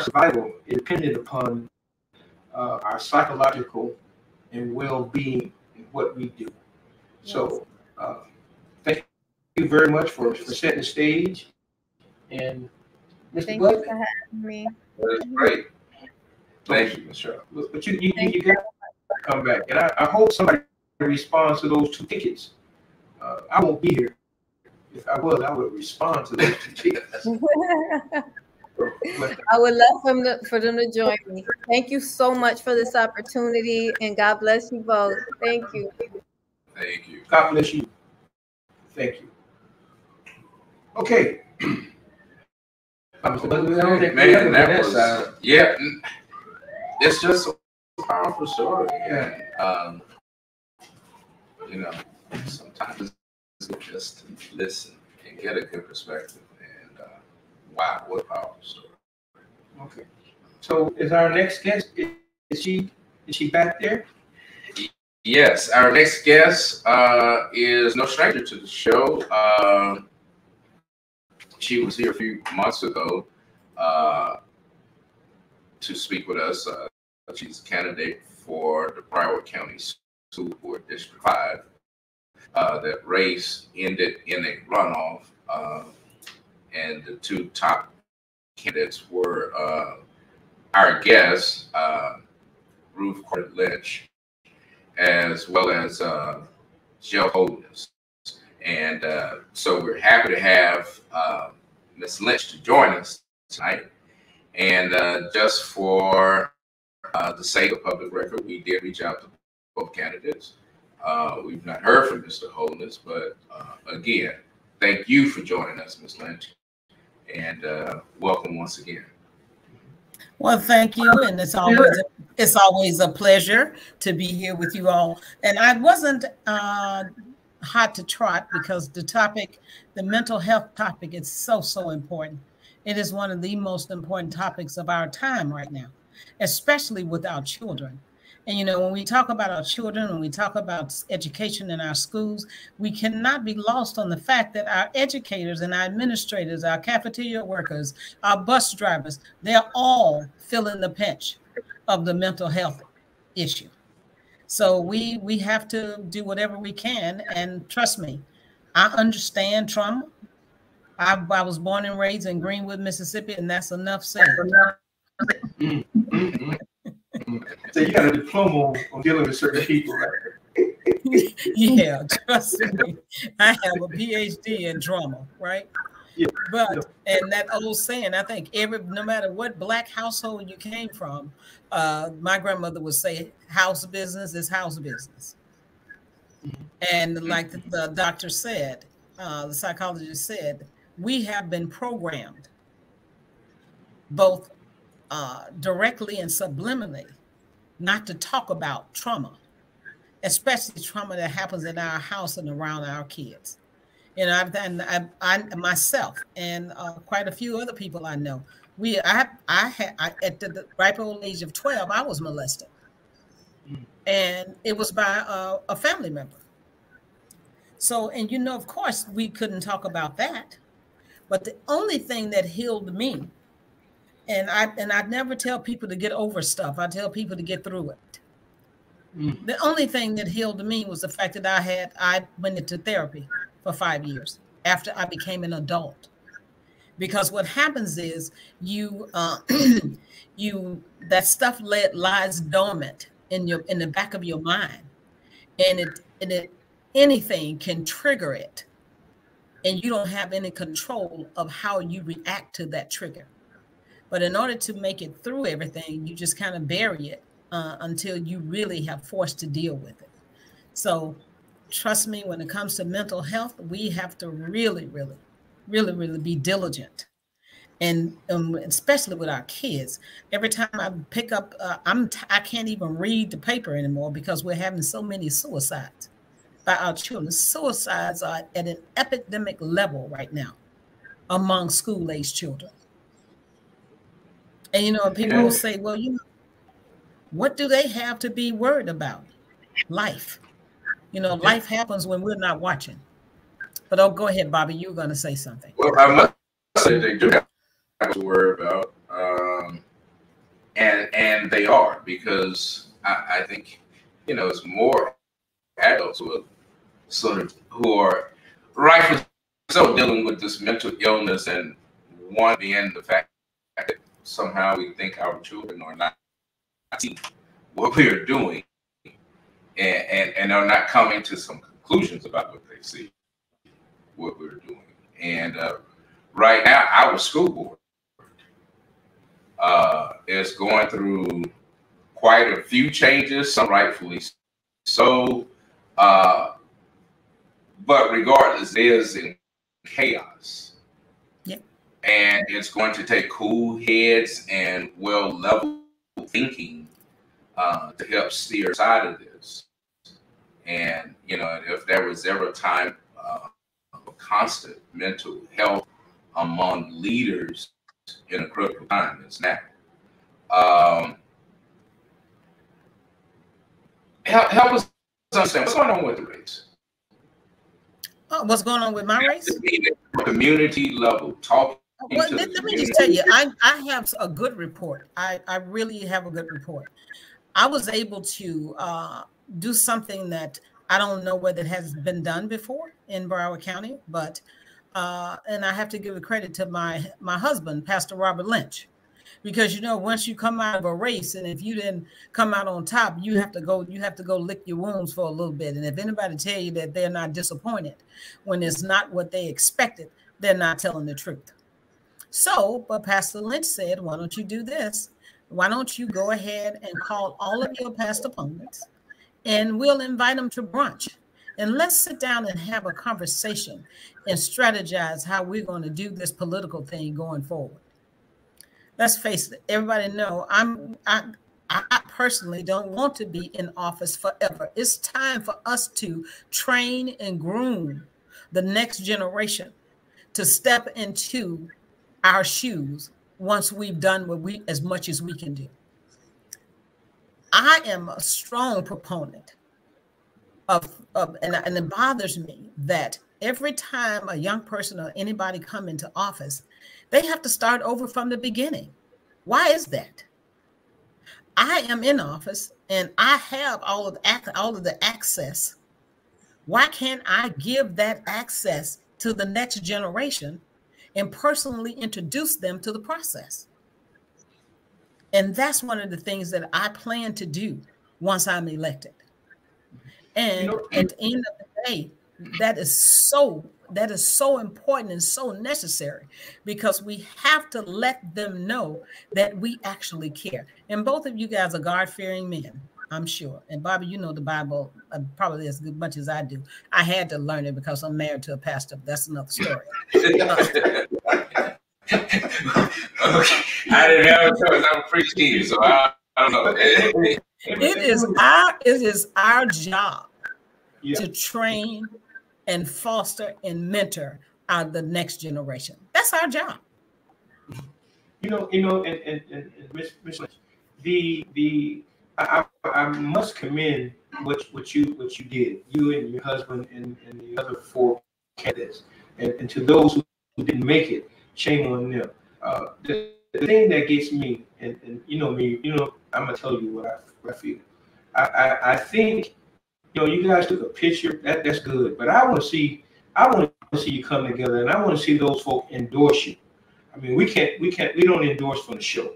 survival is dependent upon uh, our psychological and well-being and what we do. So, uh, thank you very much for, for setting the stage. And Mr. Thank you for having me. That's great. Thank you, Michelle. but you, you, you, you got to come back. And I, I hope somebody responds to those two tickets. Uh, I won't be here. If I was, I would respond to those two tickets. I would love for them, to, for them to join me. Thank you so much for this opportunity, and God bless you both. Thank you. Thank you. God bless you. Thank you. Okay. Uh, Mr. Bud, I don't think we have Man, that was, side. yeah, it's just a powerful story. And, um, you know, sometimes it's just to listen and get a good perspective. And, uh, wow, what a powerful story. Okay. So is our next guest, is she, is she back there? Yes, our next guest uh, is no stranger to the show. Um she was here a few months ago uh, to speak with us. Uh, she's a candidate for the Broward County School Board District 5. Uh, that race ended in a runoff, uh, and the two top candidates were uh, our guests, uh, Ruth Carter Lynch as well as uh, Jill Holness. And uh, so we're happy to have uh, Ms. Lynch to join us tonight. And uh, just for uh, the sake of public record, we did reach out to both candidates. Uh, we've not heard from Mr. Holness, but uh, again, thank you for joining us, Ms. Lynch, and welcome once again. Well, thank you, and it's always it's always a pleasure to be here with you all. And I wasn't uh, hot to trot because the topic, the mental health topic, is so so important. It is one of the most important topics of our time right now, especially with our children. And you know, when we talk about our children, when we talk about education in our schools, we cannot be lost on the fact that our educators and our administrators, our cafeteria workers, our bus drivers, they're all feeling the pinch of the mental health issue. So we we have to do whatever we can. And trust me, I understand trauma. I, I was born and raised in Greenwood, Mississippi, and that's enough said. Mm. So you got a diploma on, on dealing with certain people, right? yeah, trust me. I have a PhD in trauma, right? Yeah, But and that old saying, I think every no matter what black household you came from, uh, my grandmother would say, "House business is house business." And like the, the doctor said, uh, the psychologist said, we have been programmed, both uh, directly and subliminally, not to talk about trauma, especially trauma that happens in our house and around our kids. You know, I've done I, I myself and uh, quite a few other people I know. We, I, I had I, at the, the ripe old age of twelve, I was molested, and it was by a, a family member. So, and you know, of course, we couldn't talk about that. But the only thing that healed me, and I and I never tell people to get over stuff. I tell people to get through it. Mm. The only thing that healed me was the fact that I had I went into therapy for five years after I became an adult. Because what happens is you uh, you that stuff let, lies dormant in your in the back of your mind, and it and it anything can trigger it, and you don't have any control of how you react to that trigger. But in order to make it through everything, you just kind of bury it uh, until you really have forced to deal with it. So trust me, when it comes to mental health, we have to really, really, really, really be diligent. And um, especially with our kids, every time I pick up, uh, I'm t- I can't even read the paper anymore because we're having so many suicides. by our children. Suicides are at an epidemic level right now among school age children. And you know, people will say, well, you know, what do they have to be worried about? Life. You know, life happens when we're not watching. But oh, go ahead, Bobby. You were going to say something. Well, I must say they do have to worry about, um, and and they are because I, I think you know it's more adults who are sort of who are rightfully so dealing with this mental illness and one being the fact that somehow we think our children are not seeing what we are doing and, and, and are not coming to some conclusions about what they see, what we're doing. And uh, right now, our school board uh, is going through quite a few changes, some rightfully so. Uh, but regardless, there's in chaos. Yep. And it's going to take cool heads and well level thinking uh, to help steer side of this. And, you know, if there was ever a time uh, of constant mental health among leaders in a critical time, it's now. Um, help, help us understand what's going on with the race. Oh, what's going on with my race? Community level, talk. Well, let, let me just tell you, I, I have a good report. I, I really have a good report. I was able to uh, do something that I don't know whether it has been done before in Broward County, but uh, and I have to give the credit to my my husband, Pastor Robert Lynch, because you know once you come out of a race and if you didn't come out on top, you have to go you have to go lick your wounds for a little bit. And if anybody tell you that they're not disappointed when it's not what they expected, they're not telling the truth. So, but Pastor Lynch said, why don't you do this? why don't you go ahead and call all of your past opponents and we'll invite them to brunch and let's sit down and have a conversation and strategize how we're going to do this political thing going forward let's face it everybody know i'm i I personally don't want to be in office forever. It's time for us to train and groom the next generation to step into our shoes once we've done what we as much as we can do. I am a strong proponent of, of and, and it bothers me that every time a young person or anybody come into office, they have to start over from the beginning. Why is that? I am in office and I have all of all of the access. Why can't I give that access to the next generation and personally introduce them to the process. And that's one of the things that I plan to do once I'm elected. And you know, at the end of the day, that is so that is so important and so necessary because we have to let them know that we actually care. And both of you guys are God-fearing men. I'm sure. And Bobby, you know the Bible uh, probably as good much as I do. I had to learn it because I'm married to a pastor. That's another story. okay. I didn't have a choice. I'm a preaching, so I, I don't know. it is our it is our job yeah. to train and foster and mentor our the next generation. That's our job. You know, you know, and and, and, and Miss, Miss, the the I, I must commend what what you what you did, you and your husband and, and the other four candidates, and, and to those who, didn't make it, shame on them. Uh, the, the thing that gets me, and, and you know me, you know, I'm gonna tell you what I, what I feel. I, I, I think you know you guys took a picture that that's good, but I want to see I want to see you come together, and I want to see those folk endorse you. I mean, we can't we can't we don't endorse for the show.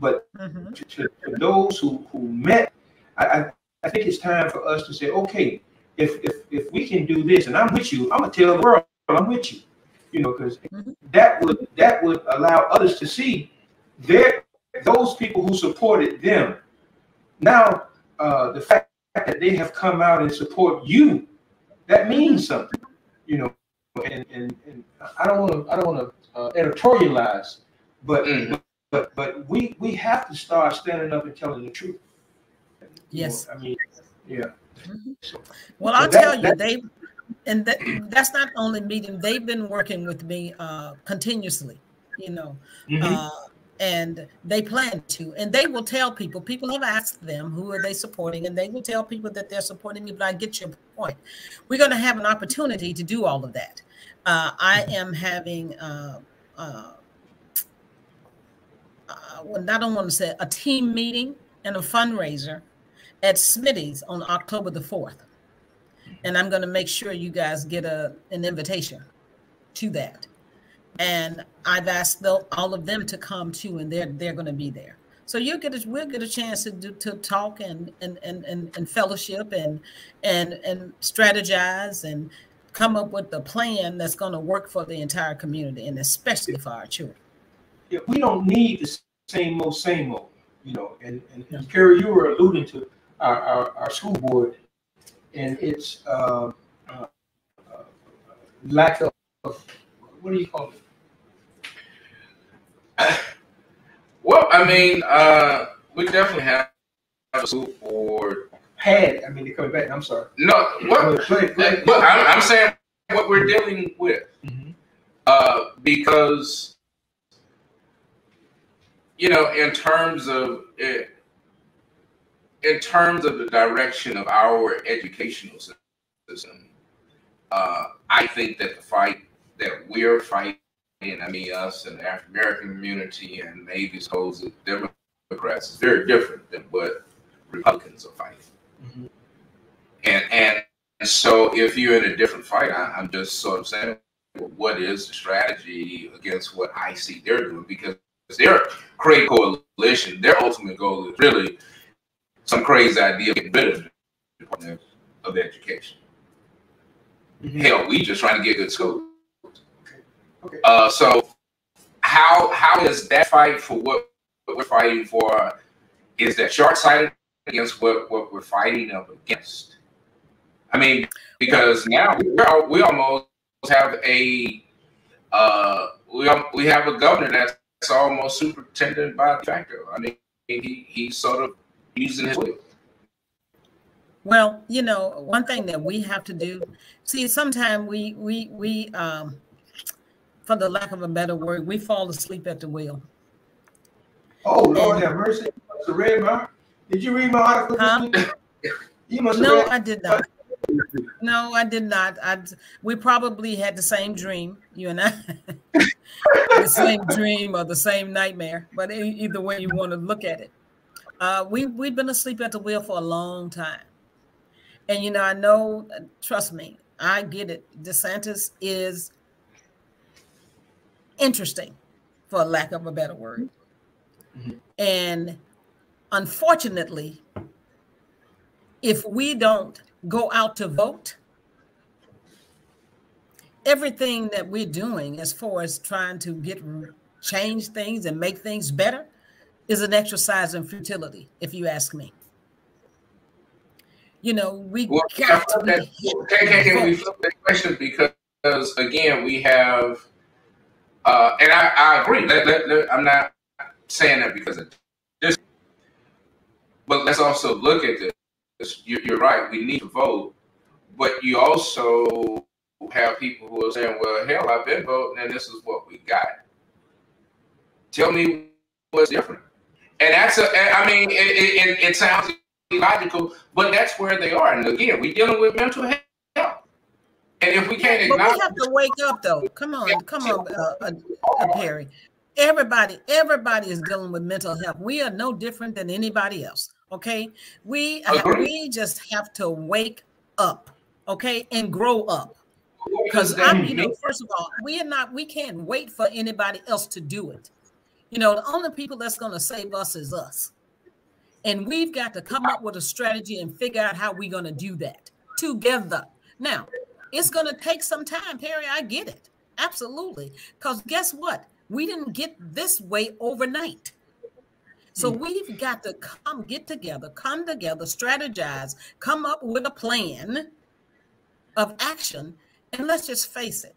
But mm-hmm. to, to, those who, who met, I, I think it's time for us to say, okay, if, if if we can do this, and I'm with you, I'm gonna tell the world I'm with you, you know, because mm-hmm. that would that would allow others to see their those people who supported them. Now, uh, the fact that they have come out and support you, that means something, you know. And and, and I don't want to I don't want to uh, editorialize, but mm-hmm. But but we we have to start standing up and telling the truth. Yes. You know, I mean, yeah. Mm-hmm. Well, so I'll that, tell you, they and that, that's not only meeting; they've been working with me uh, continuously. You know, mm-hmm. uh, and they plan to and they will tell people people have asked them who are they supporting and they will tell people that they're supporting me but i get your point we're going to have an opportunity to do all of that uh, i am having uh, uh, uh well, i don't want to say a team meeting and a fundraiser at smitty's on october the 4th and i'm going to make sure you guys get a, an invitation to that and I've asked all of them to come too, and they're they're going to be there. So you'll get a, we'll get a chance to do, to talk and, and and and and fellowship and and and strategize and come up with a plan that's going to work for the entire community and especially for our children. Yeah, we don't need the same old same old, you know. And and, and Carrie, you were alluding to our, our, our school board and its uh, uh, uh, lack of what do you call it? well, I mean, uh, we definitely have a school board. Had I mean, they're coming back. I'm sorry. No, what? But, I'm, I'm, saying what we're dealing with, mm-hmm. uh, because you know, in terms of it, in terms of the direction of our educational system, uh, I think that the fight that we're fighting and I mean us and the African American community and maybe supposed Democrats is very different than what Republicans are fighting. Mm-hmm. And, and so if you're in a different fight, I, am just sort of saying, well, what is the strategy against what I see they're doing? Because they're create coalition. Their ultimate goal is really some crazy idea of getting rid of the Department of Education. Mm-hmm. Hell, we just trying to get good schools. Okay. Uh, so how how is that fight for what we're fighting for? Is that short sighted against what what we're fighting up against? I mean, because now we we almost have a uh, we we have a governor that's almost superintendent by facto. I mean, he he's sort of using his will. Well, you know, one thing that we have to do. See, sometimes we we we um for the lack of a better word, we fall asleep at the wheel. Oh Lord and, have mercy! You read my, did you read my article? Huh? You must no, I did not. No, I did not. I we probably had the same dream, you and I, the same dream or the same nightmare. But either way you want to look at it, uh, we we've been asleep at the wheel for a long time, and you know I know. Trust me, I get it. DeSantis is interesting, for lack of a better word. Mm-hmm. And unfortunately, if we don't go out to vote, everything that we're doing as far as trying to get change things and make things better is an exercise in futility, if you ask me. You know, we well, got to that, can, can we flip that question because again, we have uh, and I, I agree. Let, let, let, I'm not saying that because of this, but let's also look at this. You're, you're right. We need to vote, but you also have people who are saying, "Well, hell, I've been voting, and this is what we got." Tell me what's different. And that's a. I mean, it, it, it sounds logical, but that's where they are. And again, we're dealing with mental health. And if we can't acknowledge, but we have to wake up though. Come on, come on, uh, uh, uh, Perry. Everybody, everybody is dealing with mental health. We are no different than anybody else. Okay, we we just have to wake up. Okay, and grow up. Because I'm, you know, first of all, we are not. We can't wait for anybody else to do it. You know, the only people that's going to save us is us. And we've got to come up with a strategy and figure out how we're going to do that together. Now, it's going to take some time, Perry. I get it. Absolutely. Because guess what? We didn't get this way overnight. So mm. we've got to come get together, come together, strategize, come up with a plan of action. And let's just face it,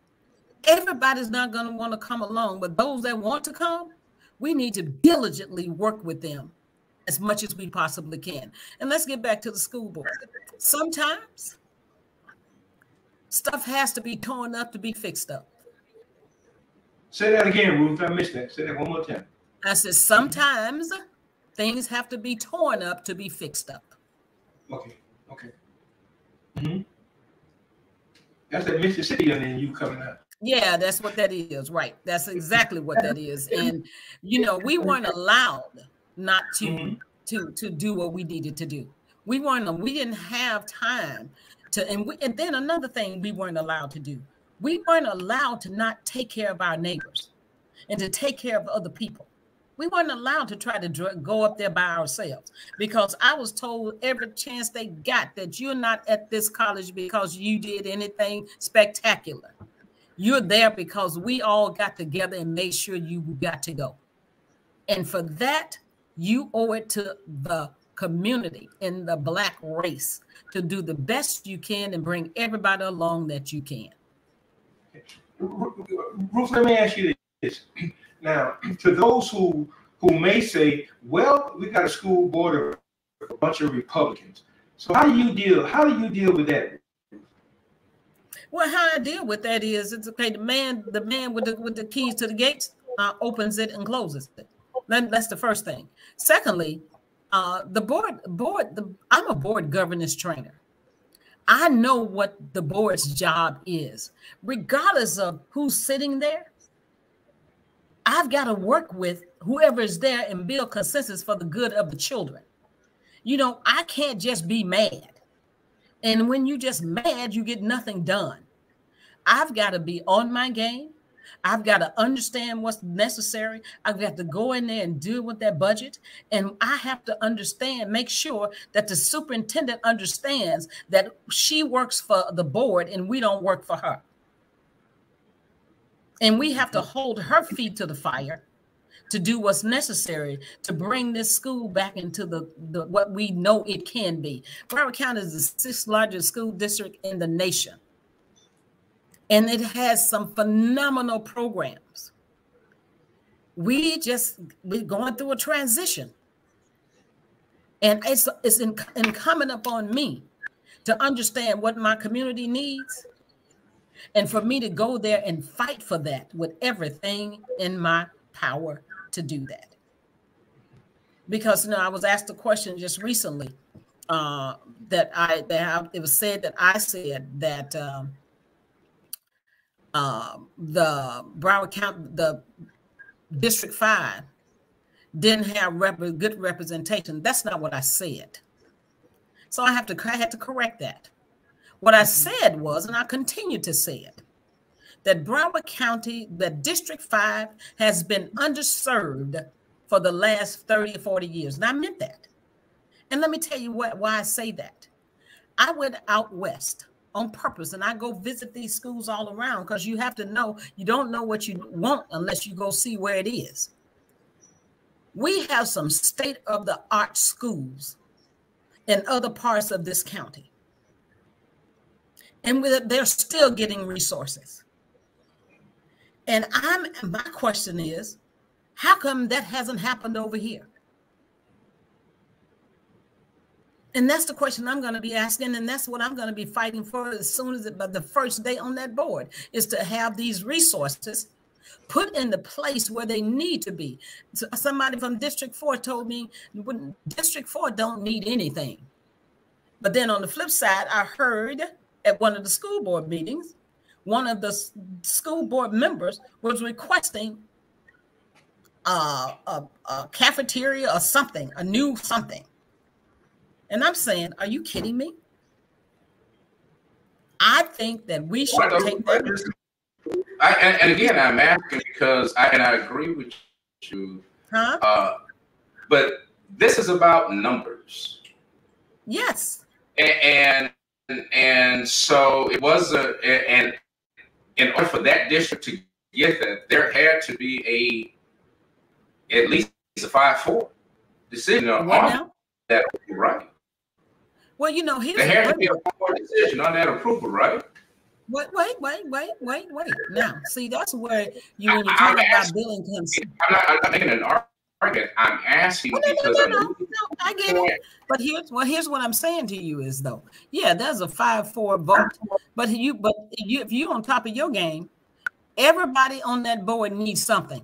everybody's not going to want to come along, but those that want to come, we need to diligently work with them as much as we possibly can. And let's get back to the school board. Sometimes stuff has to be torn up to be fixed up. Say that again, Ruth. I missed that. Say that one more time. I said sometimes things have to be torn up to be fixed up. Okay. Okay. Mm-hmm. That's that Mississippi and you coming out. Yeah, that's what that is. Right. That's exactly what that is. And you know, we weren't allowed not to mm-hmm. to to do what we needed to do. We weren't we didn't have time to and we, and then another thing we weren't allowed to do. We weren't allowed to not take care of our neighbors and to take care of other people. We weren't allowed to try to go up there by ourselves because I was told every chance they got that you're not at this college because you did anything spectacular. You're there because we all got together and made sure you got to go. And for that, you owe it to the community and the black race to do the best you can and bring everybody along that you can. Ruth, let me ask you this. Now, to those who who may say, well, we got a school board of a bunch of Republicans. So how do you deal? How do you deal with that? Well, how I deal with that is it's okay. The man, the man with the with the keys to the gates uh, opens it and closes it. That's the first thing. Secondly, uh, the board board the I'm a board governance trainer. I know what the board's job is, regardless of who's sitting there. I've got to work with whoever is there and build consensus for the good of the children. You know, I can't just be mad. And when you just mad, you get nothing done. I've got to be on my game. I've got to understand what's necessary. I've got to go in there and deal with that budget. And I have to understand, make sure that the superintendent understands that she works for the board and we don't work for her. And we have to hold her feet to the fire to do what's necessary to bring this school back into the, the what we know it can be. Broward County is the sixth largest school district in the nation. And it has some phenomenal programs. We just we're going through a transition. And it's it's incumbent upon me to understand what my community needs and for me to go there and fight for that with everything in my power to do that. Because you know, I was asked a question just recently uh, that I that I, it was said that I said that um, uh, the Broward County, the District Five, didn't have rep- good representation. That's not what I said. So I have to I had to correct that. What I said was, and I continue to say it, that Broward County, that District 5 has been underserved for the last 30 or 40 years. And I meant that. And let me tell you what, why I say that. I went out west on purpose and I go visit these schools all around because you have to know you don't know what you want unless you go see where it is. We have some state of the art schools in other parts of this county and they're still getting resources. And I'm my question is, how come that hasn't happened over here? And that's the question I'm going to be asking, and that's what I'm going to be fighting for as soon as it, but the first day on that board is to have these resources put in the place where they need to be. So somebody from District Four told me District Four don't need anything, but then on the flip side, I heard at one of the school board meetings, one of the school board members was requesting uh, a, a cafeteria or something, a new something. And I'm saying, are you kidding me? I think that we should take that. I, and, and, again, I'm asking because I and I agree with you. Huh? Uh, but this is about numbers. Yes. And, and, and so it was a and in order for that district to get that, there had to be a at least a five four decision on that right. Well, you know, here's there had to be a four decision on that approval, right? Wait, wait, wait, wait, wait, wait. Now, see, that's where you when you talk about billing I'm not, I'm not making an argument. I'm asking Well, no, no, because no, I'm no, no, I get it. But here's well, here's what I'm saying to you is though, yeah, there's a five four vote, but you but you if you're on top of your game, everybody on that board needs something,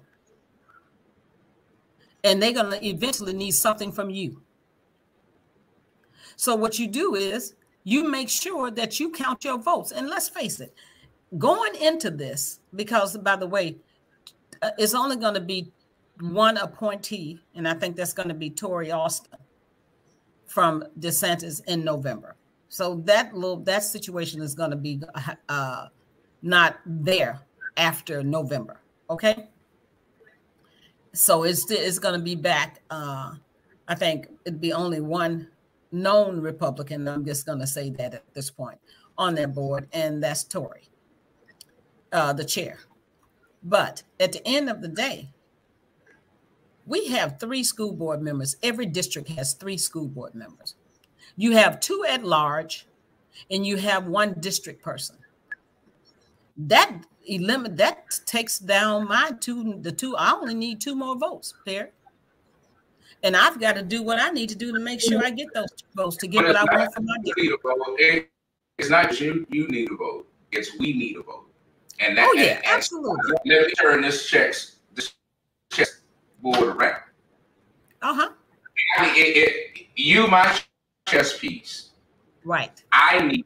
and they're gonna eventually need something from you. So what you do is you make sure that you count your votes, and let's face it, going into this because by the way, uh, it's only going to be one appointee, and I think that's going to be Torey Alston from DeSantis in November. So that little that situation is going to be uh, not there after November. Okay. So it's it's going to be back. Uh, I think it'd be only one known Republican. I'm just going to say that at this point on their board, and that's Torey, uh, the chair. But at the end of the day, we have three school board members. Every district has three school board members. You have two at large, and you have one district person. That eliminate that takes down my two. The two I only need two more votes, there. And I've got to do what I need to do to make sure I get those votes to get what I want from my district. It's not you. You need a vote. It's we need a vote. And that, oh yeah, and, absolutely. Let me turn this checks this chess board around. Uh huh. It, it, you my chess piece. Right. I need.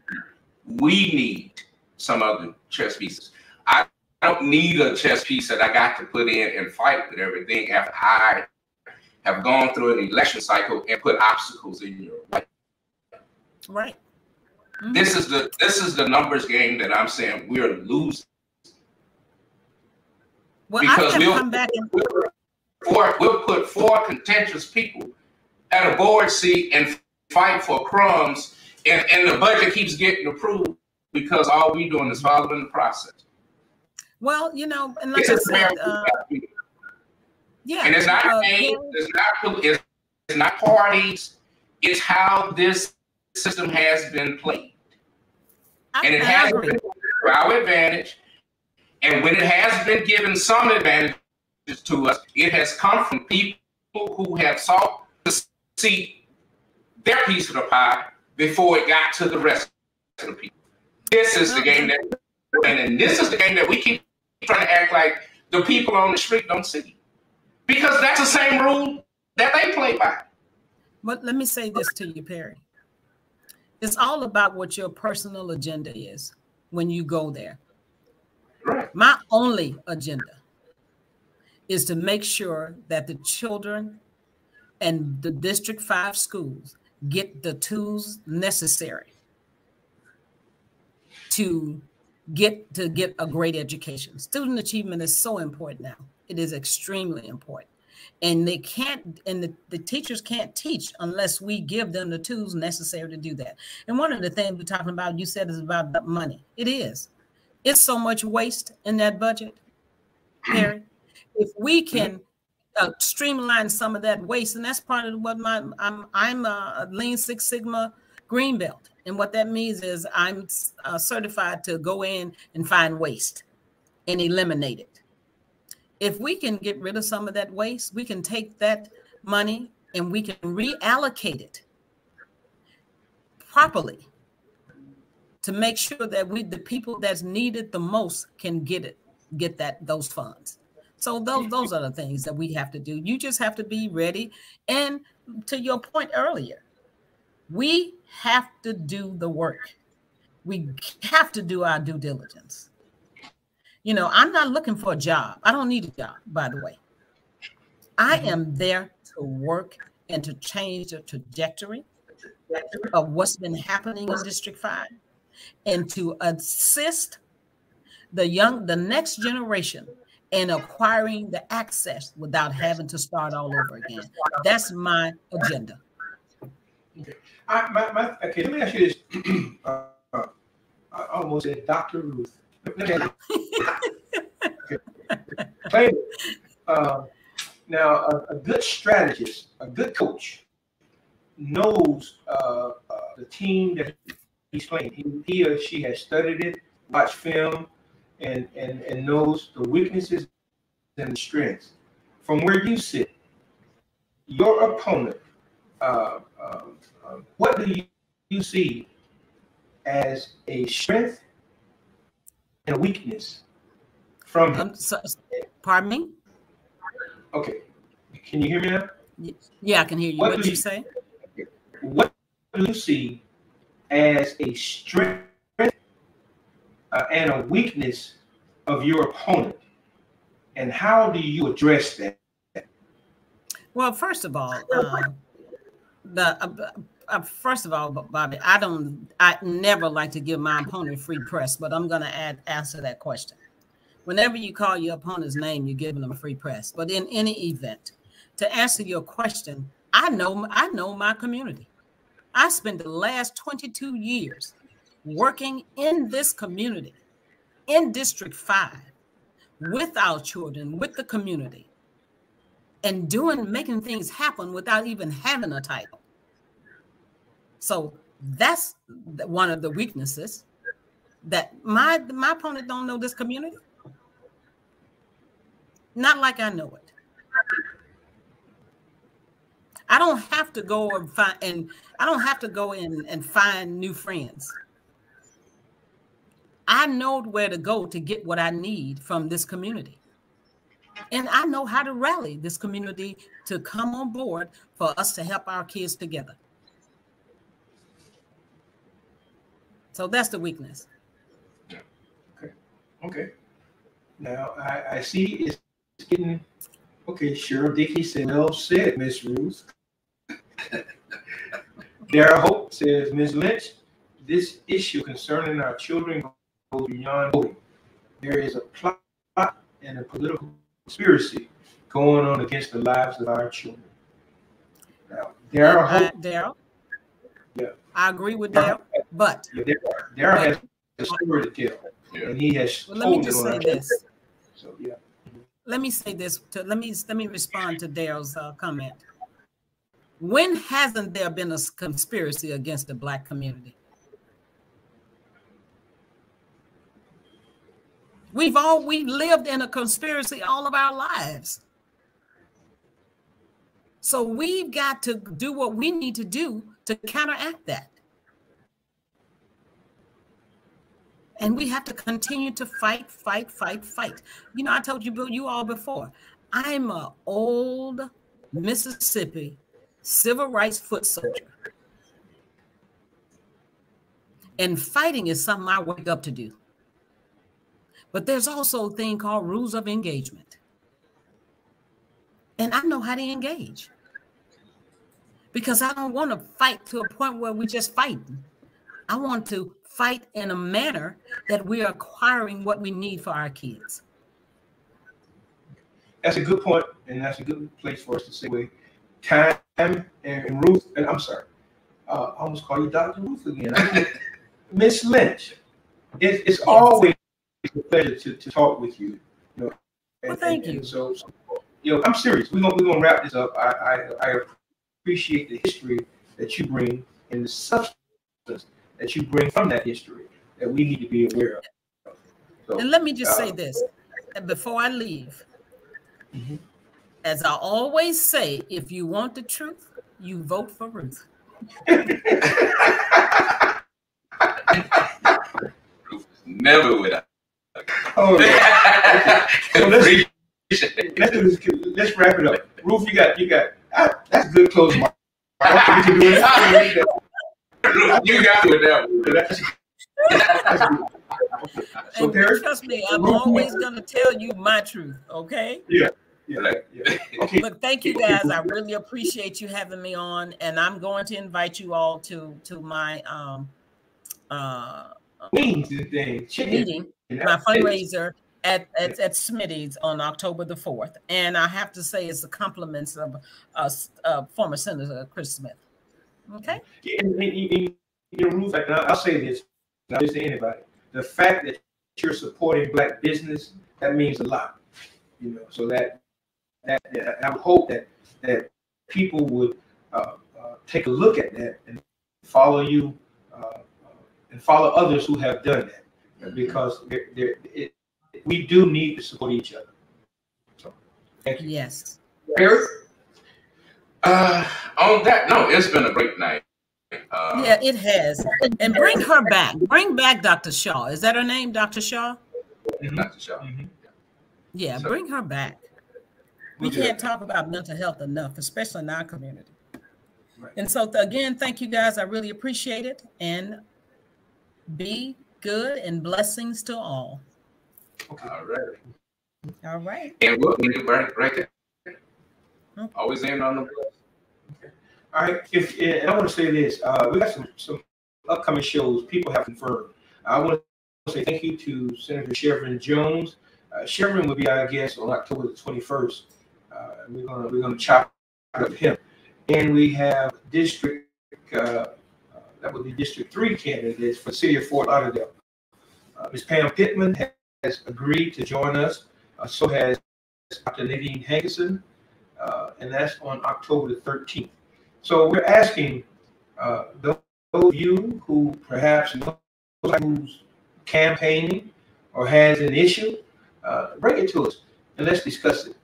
We need some other chess pieces. I don't need a chess piece that I got to put in and fight with everything after I have gone through an election cycle and put obstacles in your way. Right. Mm-hmm. This is the this is the numbers game that I'm saying we're losing. Well, because we'll, come back and- we'll, four, we'll put four contentious people at a board seat and fight for crumbs, and, and the budget keeps getting approved because all we're doing is following the process. Well, you know, and like it's I said, uh, yeah, and it's not uh, it's not it's, it's not parties. It's how this system has been played, I, and it has been to our advantage. And when it has been given some advantages to us, it has come from people who have sought to see their piece of the pie before it got to the rest of the people. This is the game that, we're playing, and this is the game that we keep trying to act like the people on the street don't see, because that's the same rule that they play by. But let me say this to you, Perry. It's all about what your personal agenda is when you go there. My only agenda is to make sure that the children and the District 5 schools get the tools necessary to get to get a great education. Student achievement is so important now. It is extremely important. And they can't, and the, the teachers can't teach unless we give them the tools necessary to do that. And one of the things we're talking about, you said, is about the money. It is. It's so much waste in that budget, Harry. if we can uh, streamline some of that waste, and that's part of what my I'm I'm a Lean Six Sigma green belt, and what that means is I'm uh, certified to go in and find waste and eliminate it. If we can get rid of some of that waste, we can take that money and we can reallocate it properly to make sure that we the people that's needed the most can get it get that those funds. So those those are the things that we have to do. You just have to be ready. And to your point earlier we have to do the work. We have to do our due diligence you know i'm not looking for a job i don't need a job by the way i mm-hmm. am there to work and to change the trajectory of what's been happening in district 5 and to assist the young, the next generation in acquiring the access without having to start all over again. That's my agenda. Okay. I, my, my, okay, let me ask you this. uh, uh, I almost said Dr. Ruth. Okay. uh, now, a, a, good strategist, a good coach, knows uh, uh, the team that he's playing. He, he or she has studied it, watched film, and, and, and knows the weaknesses and the strengths. From where you sit, your opponent, uh, um, um, what do you, you see as a strength and a weakness from him? Um, so, pardon me? Okay, can you hear me now? Yeah, I can hear you. What What do did you you- say? What do you see as a strength uh, and a weakness of your opponent, and how do you address that? Well, first of all, uh, the uh, uh, first of all, Bobby, I don't, I never like to give my opponent free press, but I'm going to add answer that question. Whenever you call your opponent's name, you're giving them free press. But in any event, to answer your question, I know, I know my community. I spent the last 22 years working in this community, in District Five, with our children, with the community and doing making things happen without even having a title. So that's one of the weaknesses that my my opponent don't know this community. Not like I know it. I don't have to go and find and I don't have to go in and find new friends. I know where to go to get what I need from this community. And I know how to rally this community to come on board for us to help our kids together. So that's the weakness. Okay. Okay. Now I, I see it's getting okay. Sheriff Dickey said, oh, "Well said, Miss Ruth." Dara Hope says, "Miss Lynch, this issue concerning our children goes beyond voting. There is a plot and a political conspiracy going on against the lives of our children." Now, Dara I- uh, Hope, Daryl? Yeah. I agree with that, but Dara, Dara has a story to tell, Yeah. and he has well, let me just say this. So yeah. Let me say this. To, let me let me respond to Daryl's uh, comment. When hasn't there been a conspiracy against the black community? We've all we've lived in a conspiracy all of our lives. So we've got to do what we need to do to counteract that. And we have to continue to fight, fight, fight, fight. You know, I told you, Bill, you all before. I'm a old Mississippi civil rights foot soldier. And fighting is something I wake up to do. But there's also a thing called rules of engagement. And I know how to engage. Because I don't want to fight to a point where we just fighting. I want to fight in a manner that we are acquiring what we need for our kids. That's a good point, and that's a good place for us to segue. Time and, and Ruth, and I'm sorry, uh, I almost call you Dr. Ruth again. Miss Lynch, it, it's always a pleasure to, to talk with you. you know, and- Well, thank and- you. so, so, you know, I'm serious. We're gonna we're gonna wrap this up. I, I I appreciate the history that you bring and the substance that you bring from that history that we need to be aware of. So, And let me just say uh, this and before I leave. Mhm. As I always say, if you want the truth, you vote for Ruth. Never would I. oh, yeah. So let's- Let's. Let's wrap it up. Ruth, you got, you got. That's a good closing. mark. I don't think we can do it. You got with that one. it. That's- that's good. So, And Derek? trust me, I'm always going to tell you my truth. Okay. Yeah, yeah. Okay. Look, thank you guys. I really appreciate you having me on, and I'm going to invite you all to to my um uh Wings and meeting, my fundraiser at, at at Smitty's on October the fourth. And I have to say, it's the compliments of uh, uh former Senator Chris Smith. Okay. And, and, and, Ruth, I'll say this, not just to anybody. The fact that you're supporting black business, that means a lot. You know, so that that, that I hope that that people would uh, uh, take a look at that and follow you uh, and follow others who have done that because they're, they're, it, we do need to support each other. So, thank you. Yes. Eric? Uh, on that, no, it's been a great night. Uh, Yeah, it has. And bring her back. Bring back Dr. Shaw. Is that her name, Dr. Shaw? Dr. Shaw. Mhm. Yeah, So- bring her back. We Okay. can't talk about mental health enough, especially in our community. Right. And so, th- again, thank you guys. I really appreciate it. And be good and blessings to all. Okay. All right. All right. And we'll be right, right there. Okay. Always in on the All right, if, and I want to say this, uh, we got some, some upcoming shows people have confirmed. I want to say thank you to Senator Shevrin Jones. Uh, Chevron will be our guest on October the twenty-first. Uh, we're gonna, we're gonna chop it up him. And we have District, uh, uh, that would be District Three candidates for the City of Fort Lauderdale. Uh, Ms. Pam Pittman has- agreed to join us, uh, so has Dr. Nadine Hankerson, uh, and that's on October the thirteenth. So we're asking uh, those of you who perhaps know who's campaigning or has an issue, uh, bring it to us and let's discuss it.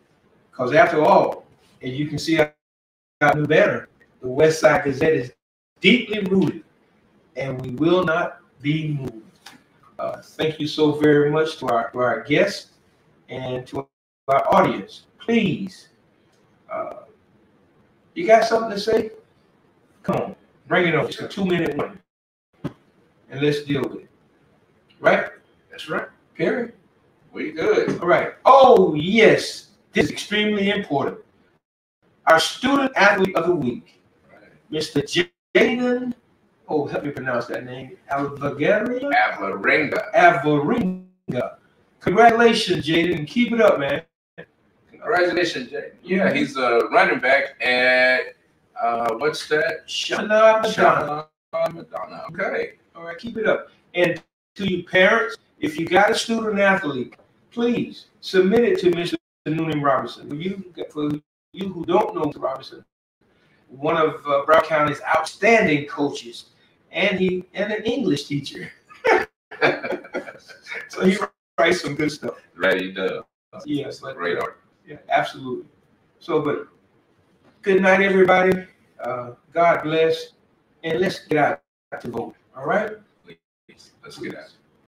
Because after all, as you can see our new banner, the Westside Gazette is deeply rooted and we will not be moved. Uh, thank you so very much to our, to our guests and to our audience. Please, uh, you got something to say? Come on, bring it on. It's a two minute one. And let's deal with it. Right? That's right. Perry? We good. All right. Oh, yes. This is extremely important. Our student athlete of the week, Mr. Jaden, oh, help me pronounce that name, Alvagaria? Avaringa. Avaringa. Congratulations, Jaden, keep it up, man. Congratulations, Jaden. Yeah, he's a running back at uh, what's that? Chaminade-Madonna. Shana Madonna. Okay. All right, keep it up. And to you parents, if you got a student athlete, please submit it to Mr. Noonan Robinson. For you, for you who don't know Mr. Robinson, one of uh, Broward County's outstanding coaches, and he and an English teacher. so he writes some good stuff. Ready to Yes, let- great art. yeah, absolutely. So, but good night, everybody. Uh, God bless, and let's get out to vote. All right. Let's get out.